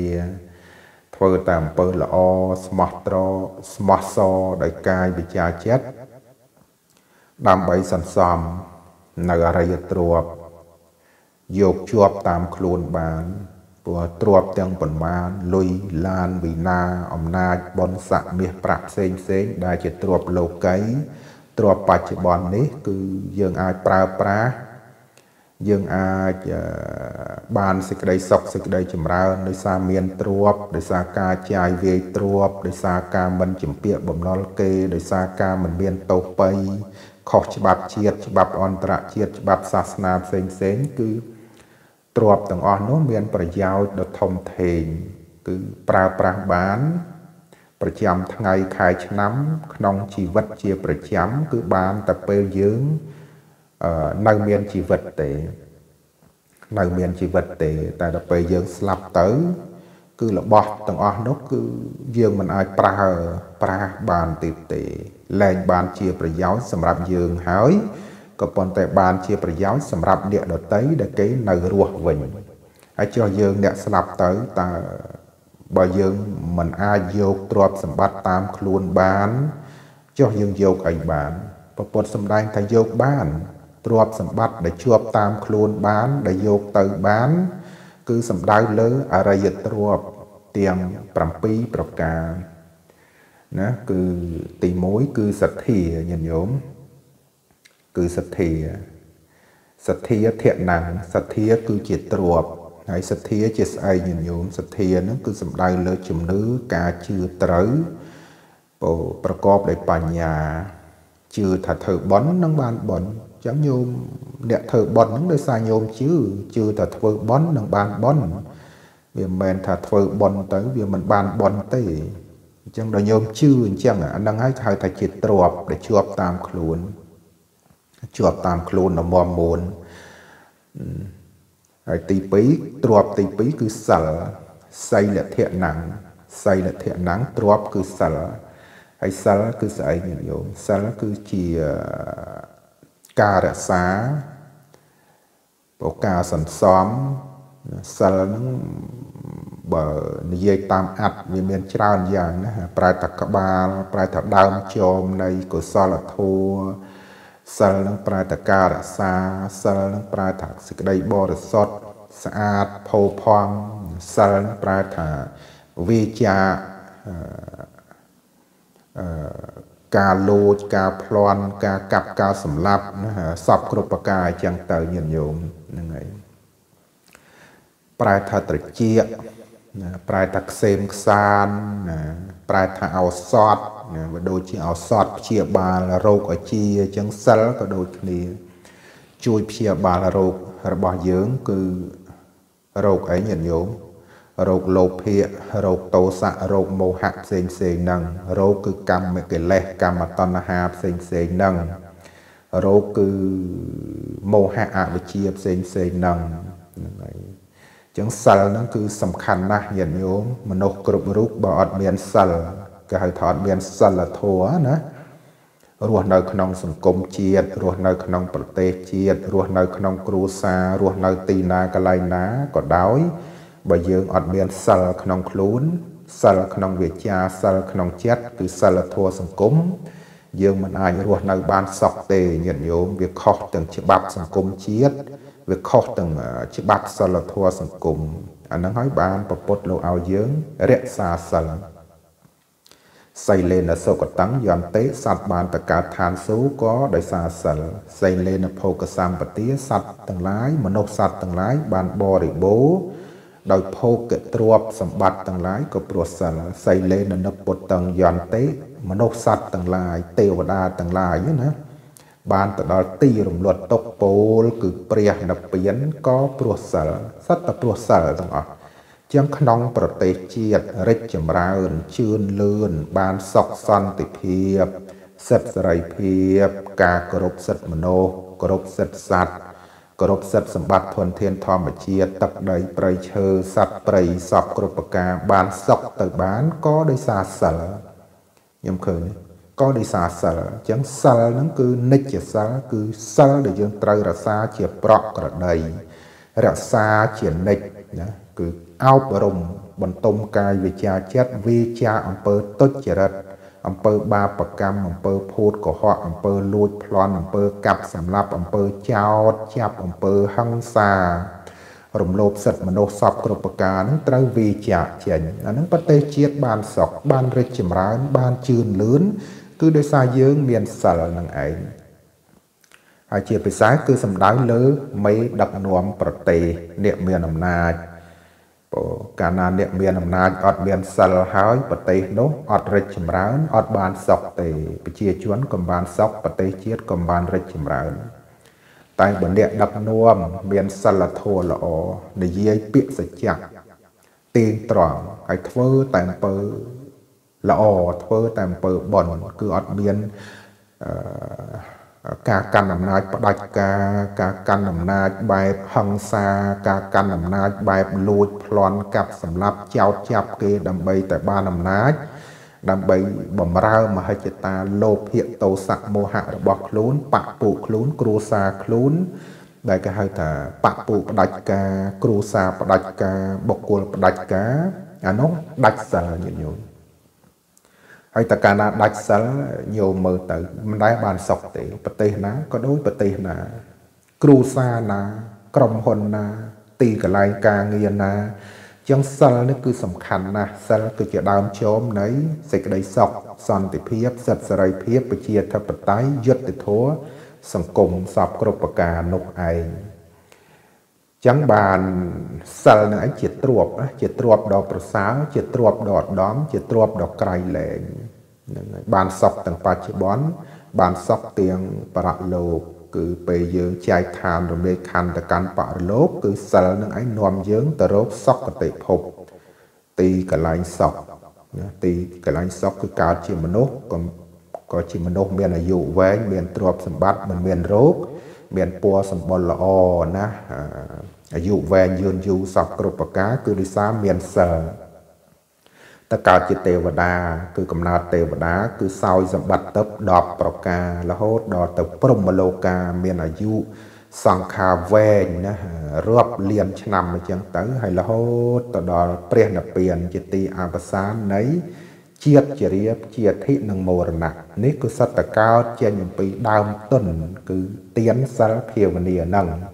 ធ្វើតែអំពើល្អស្មោះត្រង់ស្មោះសរដោយកាយវិជាចិត្តដើម្បីសន្សំនៅអរិយទ្រព្យយកជាប់តាមខ្លួនបាន ព្រោះទ្របទាំងប៉ុន្មានលុយឡានវិណា អំណាចបនស័កមាសប្រាក់ផ្សេងផ្សេងដែលជាទ្របលោកីទ្របបច្ចុប្បន្ននេះ គឺយើងអាចប្រើប្រាស់យើងអាចបានសេចក្តីសុខសេចក្តីចម្រើនដោយសារមានទ្របដោយសារការចាយវាយទ្របដោយសារការមិនជំពាក់បំណុលគេដោយសារការមិនមានតោបៃខុសច្បាប់ជាតិច្បាប់អន្តរជាតិច្បាប់សាសនាផ្សេងផ្សេងគឺ ទ្រពទាំងអស់នោះមាន ប្រយោជន៍ដ៏ធំធេងគឺប្រើប្រាស់បាន ប្រចាំថ្ងៃខែឆ្នាំ ក្នុងជីវិតជាប្រចាំ គឺបានតែពេលយើងនៅមានជីវិតទេ នៅមានជីវិតទេ តែដល់ពេលយើងស្លាប់ទៅ គឺរបស់ទាំងអស់នោះគឺយើងមិនអាចប្រើប្រាស់បានទៀតទេលែងបានជាប្រយោជន៍សម្រាប់យើងហើយ ក៏ប៉ុន្តែបានជាប្រយោជន៍សម្រាប់អ្នកដតីដែលគេនៅរស់វិញហើយចុះយើងអ្នកស្លាប់ទៅតើបើយើងមិនអាចយកទ្រព្យសម្បត្តិតាមខ្លួនបានចុះយើងយកអីបានពពុទ្ធសម្ដែងថាយកបានទ្រព្យសម្បត្តិដែលជាប់តាមខ្លួនបានដែលយកទៅបាន គឺសំដៅលើអរិយទ្រព្យទាំង7ប្រការណាគឺទី1គឺសទ្ធាញាតិញោម គឺសទ្ធាសទ្ធាធនំសទ្ធាគឺជាទ្របហើយសទ្ធាជាស្អីញញោមសទ្ធាហ្នឹងគឺសំដៅលើជំនឿការជឿត្រូវប្រកបដោយបញ្ញាជឿថាធ្វើបន់នឹងបានបន់ចឹងញោមអ្នកធ្វើបន់ហ្នឹងដោយសារញោមជឿជឿតែធ្វើបន់នឹងបានបន់វាមិនមែនថាធ្វើបន់ទៅវាមិនបានបន់ទេអញ្ចឹងដល់ញោមជឿអញ្ចឹងអាហ្នឹងហើយហៅថាជាទ្របដែលជាប់តាមខ្លួន ជាប់តាមខ្លួនដល់មមមួនហើយទី2ទ្របទី2គឺសិលសីលធៈណੰសីលធៈណੰទ្របគឺសិលហើយសិលគឺស្អីញាតិញោមសិលគឺជាការរក្សាបការសន្សំសិលហ្នឹងបើនិយាយតាមអត្តវាមានច្រើនយ៉ាងណាប្រែថាក្បាល ប្រែថាដើមចោមនៃកុសលធម៌ សិលនឹងប្រែថាការរក្សាសិលនឹងប្រែថាសេចក្តីបរិសុទ្ធស្អាតផូរផង់សិលនឹងប្រែថាវាចាអឺការលោចការប្លន់ការកាប់ការសម្លាប់ណាសពគ្រប់ប្រការអញ្ចឹងទៅញាតិញោមហ្នឹងហើយប្រែថាត្រជាណាប្រែថាខ្សែមខ្សានណាប្រែថាឱសថ ណាវាដូចជាឱសថព្យាបាលរោគអាជាអញ្ចឹងសិលក៏ដូចគ្នា ជួយព្យាបាលរោគរបស់យើង គឺរោគអីញាតិញោមរោគលោភៈរោគតោសៈរោគមោហៈផ្សេងផ្សេងហ្នឹងរោគគឺកម្មកិលេសកម្មតណ្ហាផ្សេងផ្សេងហ្នឹងរោគគឺមោហៈអវិជ្ជាផ្សេងផ្សេងហ្នឹងហ្នឹងហើយអញ្ចឹងសិលហ្នឹងគឺសំខាន់ណាស់ញាតិញោមមនុស្សគ្រប់រូបបើអត់មានសិល គេហៅថាអត់មានសិលធម៌ណារស់នៅក្នុងសង្គមជាតិរស់នៅក្នុងប្រទេសជាតិរស់នៅក្នុងគ្រួសាររស់នៅទីណាកន្លែងណាក៏ដោយបើយើងអត់មានសិលក្នុងខ្លួនសិលក្នុងវាចាសិលក្នុងចិត្តគឺសិលធម៌សង្គមយើងមិនអាចរស់នៅបានសុខទេញាតិញោមវាខុសទាំងច្បាប់សង្គមជាតិវាខុសទាំងច្បាប់សិលធម៌សង្គមអានឹងហើយបានប្រពុតលោកឲ្យយើងរក្សាសិល សីលេនសុគតੰយន្តិសត្វបានតកើតឋានសូក៏ដោយសារសិលសីលេនភោគសម្បទាសត្វទាំងឡាយមនុស្សសត្វទាំងឡាយបានបរិបូរដោយភោគទ្រពសម្បត្តិទាំងឡាយក៏ព្រោះសិលសីលេននិពុតងយន្តិមនុស្សសត្វទាំងឡាយទេវតាទាំងឡាយណាបានទៅដល់ទីរំលត់តុកពោលគឺព្រះនិព្វានក៏ព្រោះសិលសត្វតែព្រោះសិលទាំងអស់ ជាងក្នុងប្រទេសជាតិរិទ្ធចម្រើនជឿនលឿនបានសុខសន្តិភាព សិទ្ធិសេរីភាព ការគោរពសិទ្ធិមនុស្សគោរពសិទ្ធិសត្វគោរពសិទ្ធិសម្បត្តិធនធានធម្មជាតិទឹកដីព្រៃឈើសត្វព្រៃសពគ្រប់ប្រការបានសុខទៅបានក៏ដោយសារសិលខ្ញុំឃើញក៏ដោយសារសិលអញ្ចឹងសិលហ្នឹងគឺនិច្ចសិលគឺសិលដែលយើងត្រូវរក្សាជាប្រក់ក្រដីរក្សាជានិច្ចណាគឺ អប់រំបន្ទុំកាយវិជាចិត្តវាចាអំពើទុច្ចរិតអំពើបាបកម្មអំពើភូតកុហកអំពើលួចប្លន់អំពើកាប់សម្លាប់អំពើចោតចាប់អំពើហិង្សារំលោភសិទ្ធិមនុស្សសពគ្រប់ប្រការនឹងត្រូវវាចាកចេញអានឹងប្រទេសជាតិបានសុខបានរីកចម្រើន បានជឿនលឿនគឺដោយសារយើងមានសិលនឹងឯងហើយជាពិសេសគឺសំដៅលើមេដឹកនាំប្រទេសអ្នកមានអំណាច កាលណាអ្នកមានអំណាចអត់មានសិលហើយប្រទេសនោះអត់រីកចម្រើនអត់បានសុខទេប្រជាជនក៏បានសុខប្រទេសជាតិក៏បានរីកចម្រើនតែបើអ្នកដឹកនាំមានសិលធម៌ល្អនិយាយពាក្យសច្ចៈទៀងត្រង់ហើយធ្វើតែអំពើល្អធ្វើតែអំពើបុណ្យគឺអត់មានអឺ ការកាន់អំណាចផ្ដាច់ការការកាន់អំណាចបែបហិង្សាការកាន់អំណាចបែបលួចប្លន់កាប់សម្លាប់ចោតចាប់គេដើម្បីតែបានអំណាចដើម្បីបំរើមហិច្ឆតាលោភៈតោសៈមោហៈរបស់ខ្លួនបពពុខ្លួនគ្រួសារខ្លួនដែលគេហៅថាបពពុផ្ដាច់ការគ្រួសារផ្ដាច់ការបុគ្គលផ្ដាច់ការអានោះដាច់សិលញាតិញោម ហើយតកាលណាដាច់សិលញោមមើលទៅមិនដែលបានសុខទេប្រទេសណាក៏ដូចប្រទេសណា គ្រួសារណា ក្រុមហ៊ុនណា ទីកន្លែងការងារណាចឹងសិលនេះគឺសំខាន់ណាស់សិលគឺជាដើមចោមនៃសេចក្តីសុខសន្តិភាពសិទ្ធិសេរីភាពប្រជាធិបតេយ្យយុត្តិធម៌សង្គមសពគ្រប់ប្រការនោះឯងចឹងបានសិលនឹងឯងជាទ្របជាទ្របដ៏ប្រសើរជាទ្របដ៏ឧត្តមជាទ្របដ៏ក្រៃលែងហ្នឹងហើយបានសុខទាំងបច្ចុប្បន្នបានសុខទាំងបរលោកគឺពេលយើងចែកឋានរំលែកខណ្ឌទៅកាន់បរលោក គឺសិលនឹងឯងនាំយើងទៅរកសុគតិភព ទីកន្លែងសុខណាទីកន្លែងសុខគឺកើតជាមនុស្សក៏ក៏ជាមនុស្សមានអាយុវែងមានទ្រព្យសម្បត្តិមិនមានរោគមានពណ៌សម្បុរល្អណាអាយុវែងយឺនយូរសពគ្រប់ប្រការគឺដោយសារមានសិល តកើតជាទេវតា គឺកំណើតទេវតា គឺសោយសម្បត្តិទឹក10ប្រការរហូតដល់ទៅព្រហ្មលោកាមានអាយុសង្ខារវែងណារាប់លានឆ្នាំអញ្ចឹងទៅហើយរហូតទៅដល់ព្រះនិព្វានជាទីអវសាននៃជាតិជារៀបជាធិនិងមរណៈនេះគឺសត្វតកោតចេញអំពីដើមទុនគឺទៀនសិលភាវនាហ្នឹងពោ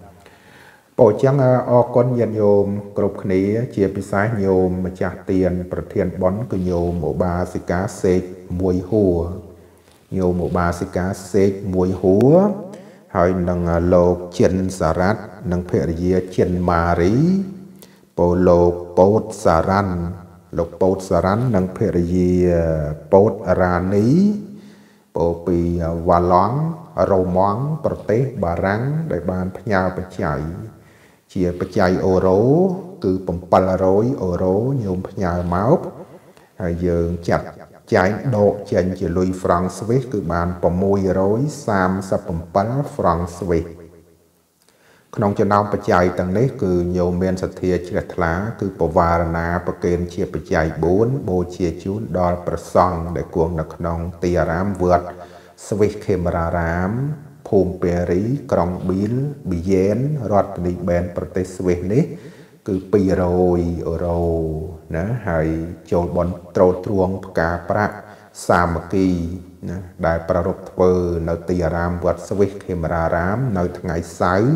អញ្ចឹងអរគុណញាតិញោមគ្រប់គ្នា ជាពិសេសញោមម្ចាស់ទៀនប្រធានបនគឺញោមឧបាសិកាសេកមួយហួរញោមឧបាសិកាសេកមួយហួរហើយនឹងលោកចិនសារ៉ាត់និងភរិយាចិនម៉ារីពោលោកពោតសារ៉ាន់លោកពោតសារ៉ាន់និងភរិយាពោតរ៉ានីពោពីវ៉ាឡង់រ៉ូម៉ង់ប្រទេសបារាំងដែលបានផ្ញើបច្ច័យ ជាបច្ច័យអូរ៉ូគឺ700អូរ៉ូញោមផ្ញើមកហើយយើងចាត់ចែងដកចេញជាលុយហ្វ្រង់ស្វីសគឺបាន637ហ្វ្រង់ស្វីសក្នុងចំណោមបច្ច័យទាំងនេះគឺញោមមានសទ្ធាជ្រះថ្លា គឺបវារណាប្រគេនជាបច្ច័យ4បូជាជូនដល់ព្រះសង្ឃដែលគង់នៅក្នុងទីអារាមវត្តស្វិសខេមរារាម ភូមិពេរី ក្រុងប៊ីលប៊ីយ៉ែនរដ្ឋធានីបែនប្រទេសស្វីសនេះគឺ200អឺរ៉ូណាហើយចូលបនត្រូលទ្រួងផ្កាប្រាក់សាមគ្គីណាដែលប្ររពធ្វើនៅទីអារាមវត្តស្វិសខេមរារាម នៅថ្ងៃសៅរ៍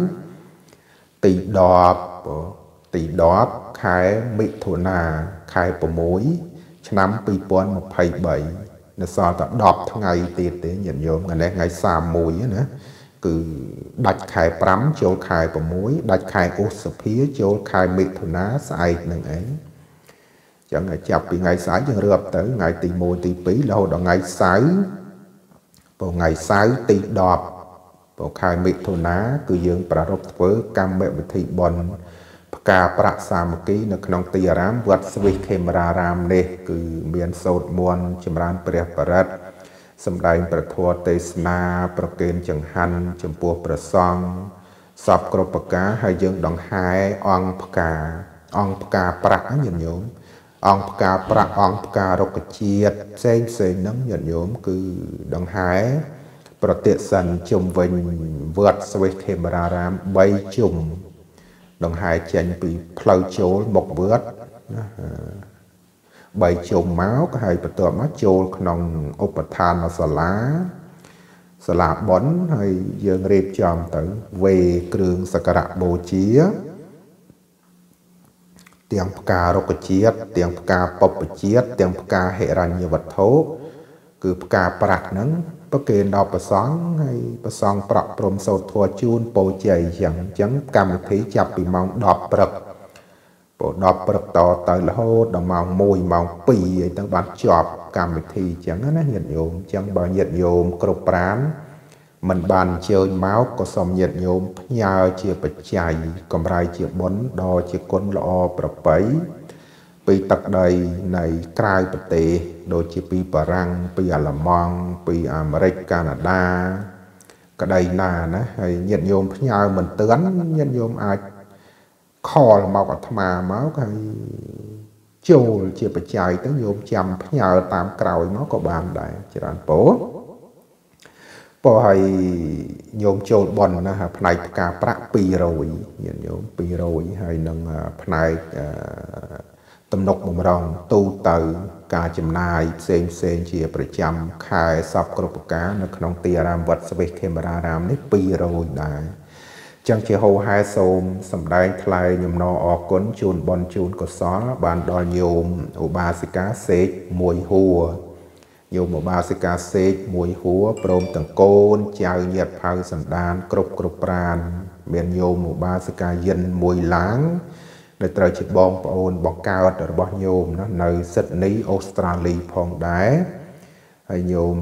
ទី10ទី10ខែមិថុនាខែ6ឆ្នាំ2023 នៅសល់តែ10ថ្ងៃទៀតទេញាតិញោមថ្ងៃនេះថ្ងៃ31ណាគឺដាច់ខែ5ចូលខែ6ដាច់ខែឧសភាចូលខែមិថុនាស្អែកនឹងឯងចឹងឲ្យចាប់ពីថ្ងៃស្អែកយើងរឿបទៅថ្ងៃទី1ទី2រហូតដល់ថ្ងៃសៅរ៍ព្រោះថ្ងៃសៅរ៍ទី10ព្រោះខែមិថុនាគឺយើងប្រារព្ធធ្វើកម្មវិធីបុណ្យ ផ្កាប្រាក់សាមគ្គី នៅក្នុងទីអារាមវត្តស្វិសខេមរារាមនេះ គឺមានសោតមន្តចម្រើនព្រះបរិត្តសម្ដែងប្រធัวទេសនាប្រគេនចង្ហាន់ចំពោះព្រះសង្ឃសពគ្រប់ប្រការហើយយើងដង្ហែអង្គផ្កាអង្គផ្កាប្រាក់ញាតិញោមអង្គផ្កាប្រាក់អង្គផ្ការុក្ខជាតិផ្សេងផ្សេងហ្នឹងញាតិញោមគឺដង្ហែប្រតិសិនជុំវិញវត្តស្វេសខេមរារាម3ជុំ ដង្ហែចេញពីផ្លូវចូលមុខវត្តណា3ជុំមកហើយបន្ទាប់មកចូលក្នុងឧបឋានសាលាសាលាប៉ុនហើយយើងរៀបចំទៅវេគ្រឿងសក្ការៈបូជាទាំងផ្ការុក្ខជាតិទាំងផ្កាពពជាតិទាំងផ្កាហិរញ្ញវត្ថុ គឺផ្កាប្រាក់ហ្នឹងប្រគេនដល់ព្រះសង្ឃហើយព្រះសង្ឃប្រក់ព្រមសោតធัวជូនពោជ័យអញ្ចឹងអញ្ចឹងកម្មវិធីចាប់ពីម៉ោង10ព្រឹកពោ10ព្រឹកតទៅរហូតដល់ម៉ោង1ម៉ោង2ហើយទៅបានចប់កម្មវិធីអញ្ចឹងណាញាតិញោមអញ្ចឹងបើញាតិញោមគ្រប់ប្រានមិនបានអញ្ជើញមកក៏សូមញាតិញោមផ្ញើជាបច្ច័យកម្រៃជាបុណ្យដ៏ជាគុណល្អប្រពៃពីទឹកដីនៃក្រៅប្រទេស ដូចជាពីបារាំងពីអាល្លឺម៉ង់ពីអាមេរិកកាណាដាក្តីណាណាហើយញាតិញោមផ្ញើមិនទឿនញាតិញោមអាចខលមកអាត្មាមកហើយចូលជាបច្ច័យទៅញោមចាំផ្ញើតាមក្រោយមកក៏បានដែរច្រើនពោពោហើយញោមចូលបនណាផ្នែកផ្កាប្រាក់200ញាតិញោម200ហើយនឹងផ្នែកអឺទំនុកបំរុងទូទៅ ការចំណាយផ្សេងផ្សេងជាប្រចាំខែសពគ្រប់ប្រការនៅក្នុងទីអារាមវត្តស្វេសខេមរារាមនេះ200ដែរចឹងជាហោហែសូមសម្ដែងថ្លែងញំណអរគុណជូនបនជូនកុសល បានដល់ញោមឧបាសិកាសេកមួយហួរញោមឧបាសិកាសេកមួយហួរព្រមទាំងកូនចៅញាតិផៅសន្តាន គ្រប់គ្រប់ប្រាន មានញោមឧបាសិកាយិនមួយឡាង ដែលត្រូវជាបងប្អូនបង្កើតរបស់ញោមណានៅសិដនីអូស្ត្រាលីផងដែរហើយញោម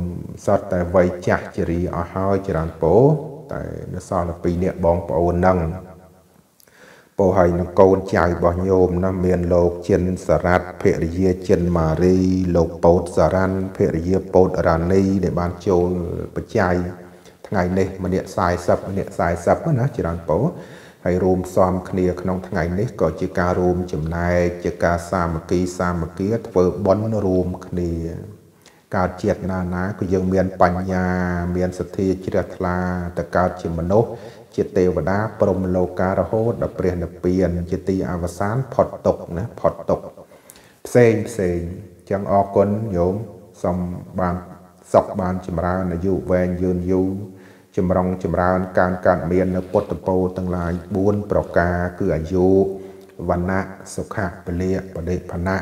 សតតែវ័យចាស់ជរាអស់ហើយច្រើនពោតតែនៅសល់តែពីរនាក់បងប្អូនហ្នឹងពោហើយនឹងកូនចៅរបស់ញោមណាមានលោកចិនសារ៉ាត់ភរិយាចិនម៉ារី លោកពោតសារ៉ាន់ភរិយាពោតរ៉ានី ដែលបានចូលបច្ច័យថ្ងៃនេះម្នាក់40ម្នាក់40ណាច្រើនពោ ហើយរួមផ្សំគ្នាក្នុងថ្ងៃនេះក៏ជាការរួមចំណែកជាការសាមគ្គីសាមគ្គីធ្វើបុណ្យរួមគ្នាកើតជាតិណាណាក៏យើងមានបញ្ញា មានសទ្ធាជ្រះថ្លាទៅកើតជាមនុស្សជាទេវតាព្រមលោការហូតដល់ព្រះនិព្វាន ជាទីអវសានផុតទុកណាផុតទុកផ្សេងផ្សេងចឹងអរគុណញោមសូមបានសុខបានចម្រើនអាយុវែងយឺនយូរ ចម្រុងចម្រើនការកាត់មាននៅពុទ្ធពោទាំងឡាយ4ប្រការគឺអាយុវណ្ណៈសុខៈពលៈបដិផណៈ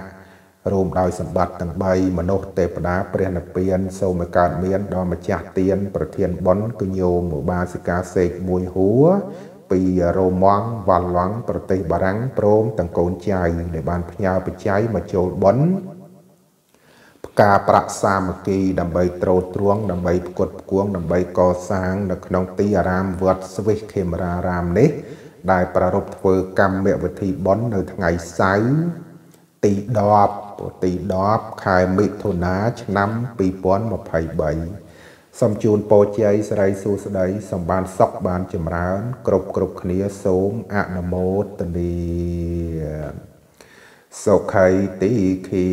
រួមដោយសម្បត្តិទាំង3មនុស្សទេវតាព្រះនិព្វានសូមឲ្យកើតមានដល់ម្ចាស់ទាន ប្រធានបុណ្យគឺញោមឧបាសិកាសេកមួយហួរពីរោមងវ៉ាល់ឡង់ប្រទេសបារាំងព្រមទាំងកូនចៅដែលបានផ្ញើបច្ច័យមកចូលបុណ្យ ផ្កាប្រាក់សាមគ្គីដើម្បីត្រួតត្រង ដើម្បីផ្គត់ផ្គង់ដើម្បីកសាង នៅក្នុងទីអារាមវត្តស្វិសខេមរារាមនេះ ដែលប្រារព្ធធ្វើកម្មវិធីបុណ្យនៅថ្ងៃសៅរ៍ទី10ទី10ខែមិថុនាឆ្នាំ2023សូមជូនពរជ័យសិរីសួស្តីសម្បានសុខបានចម្រើន គ្រប់គ្រប់គ្នាសូមអនុមោទនី សុខៃទីខា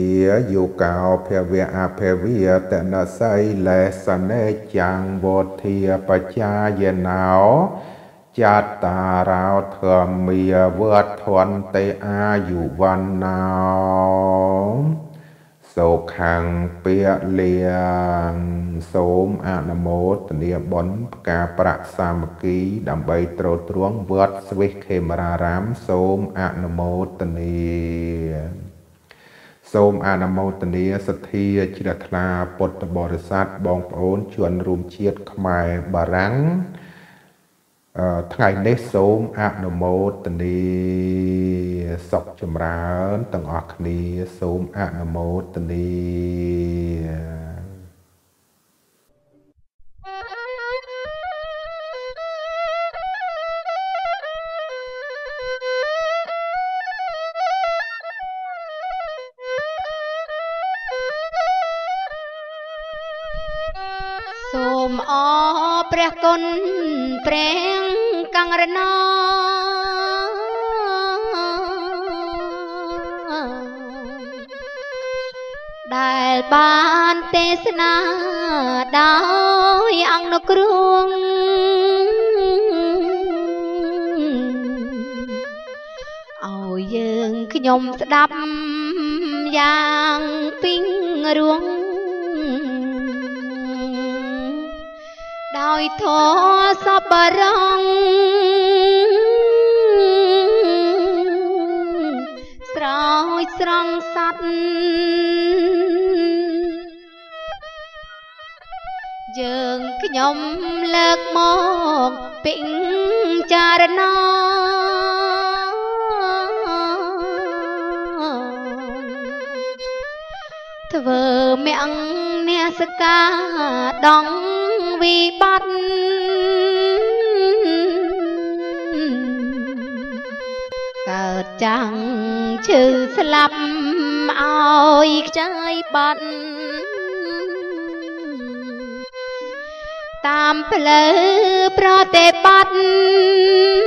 យោកោភវៈអភវិតនសៃលេសនេចាំងវធាបច្ចាយណោចតារោធម្មាវធន្តិអាយុវណ្ណោ សុខੰពាលៀងសូមអនុមោទនាបុណ្យផ្កាប្រាក់សាមគ្គី ដើម្បីត្រួតត្រងវត្តស្វិសខេមរារាម សូមអនុមោទនាសូមអនុមោទនាសទ្ធាជ្រះថ្លាពុទ្ធបរិស័ទបងប្អូនជនរួមជាតិខ្មែរបារាំង ថ្ងៃនេះសូមអនុមោទនីសុខចម្រើនទាំងអស់គ្នា សូមអនុមោទនី គុណព្រះកង្រណោដែលបានទេសនាដោយអង្គនុគ្រងឲ្យយើងខ្ញុំស្ដាប់យ៉ាងពីងរួង ដោយធម៌សពរងស្រោចស្រង់សัตว์យើងខ្ញុំលើកមកពីចារណោធ្វើមៀងអ្នកសកាដង វិបត្តិកើតចាំងឈឺស្លាប់ឲ្យខ្ចាយបាត់តាមផ្លូវប្រតិបត្តិ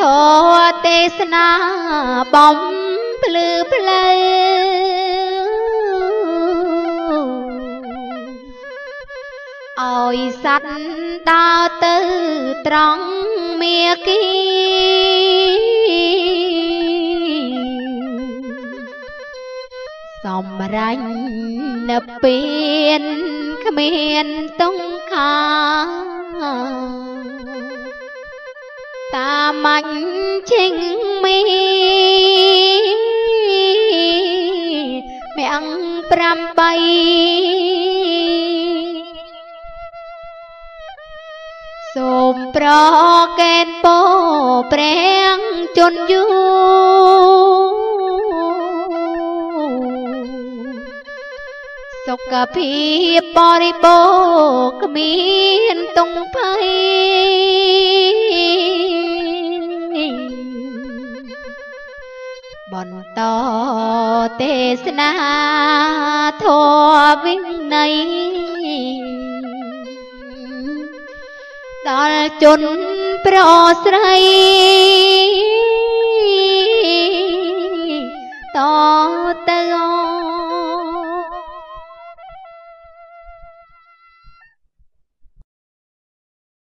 ធម៌ទេសនាបំភ្លឺផ្លូវឲ្យសัตว์ដើរទៅត្រង់មាគីសម្រាញ់នៅពៀនគ្មានតុងខាតា មាញ់ជីងមីមាំង8សូមប្រកេតពោព្រាំងជន់យូសុខភាពបរិបូរគ្មានទុងភ័យ តទេសនាធម៌វិន័យដល់ជនប្រស្រីតទៅ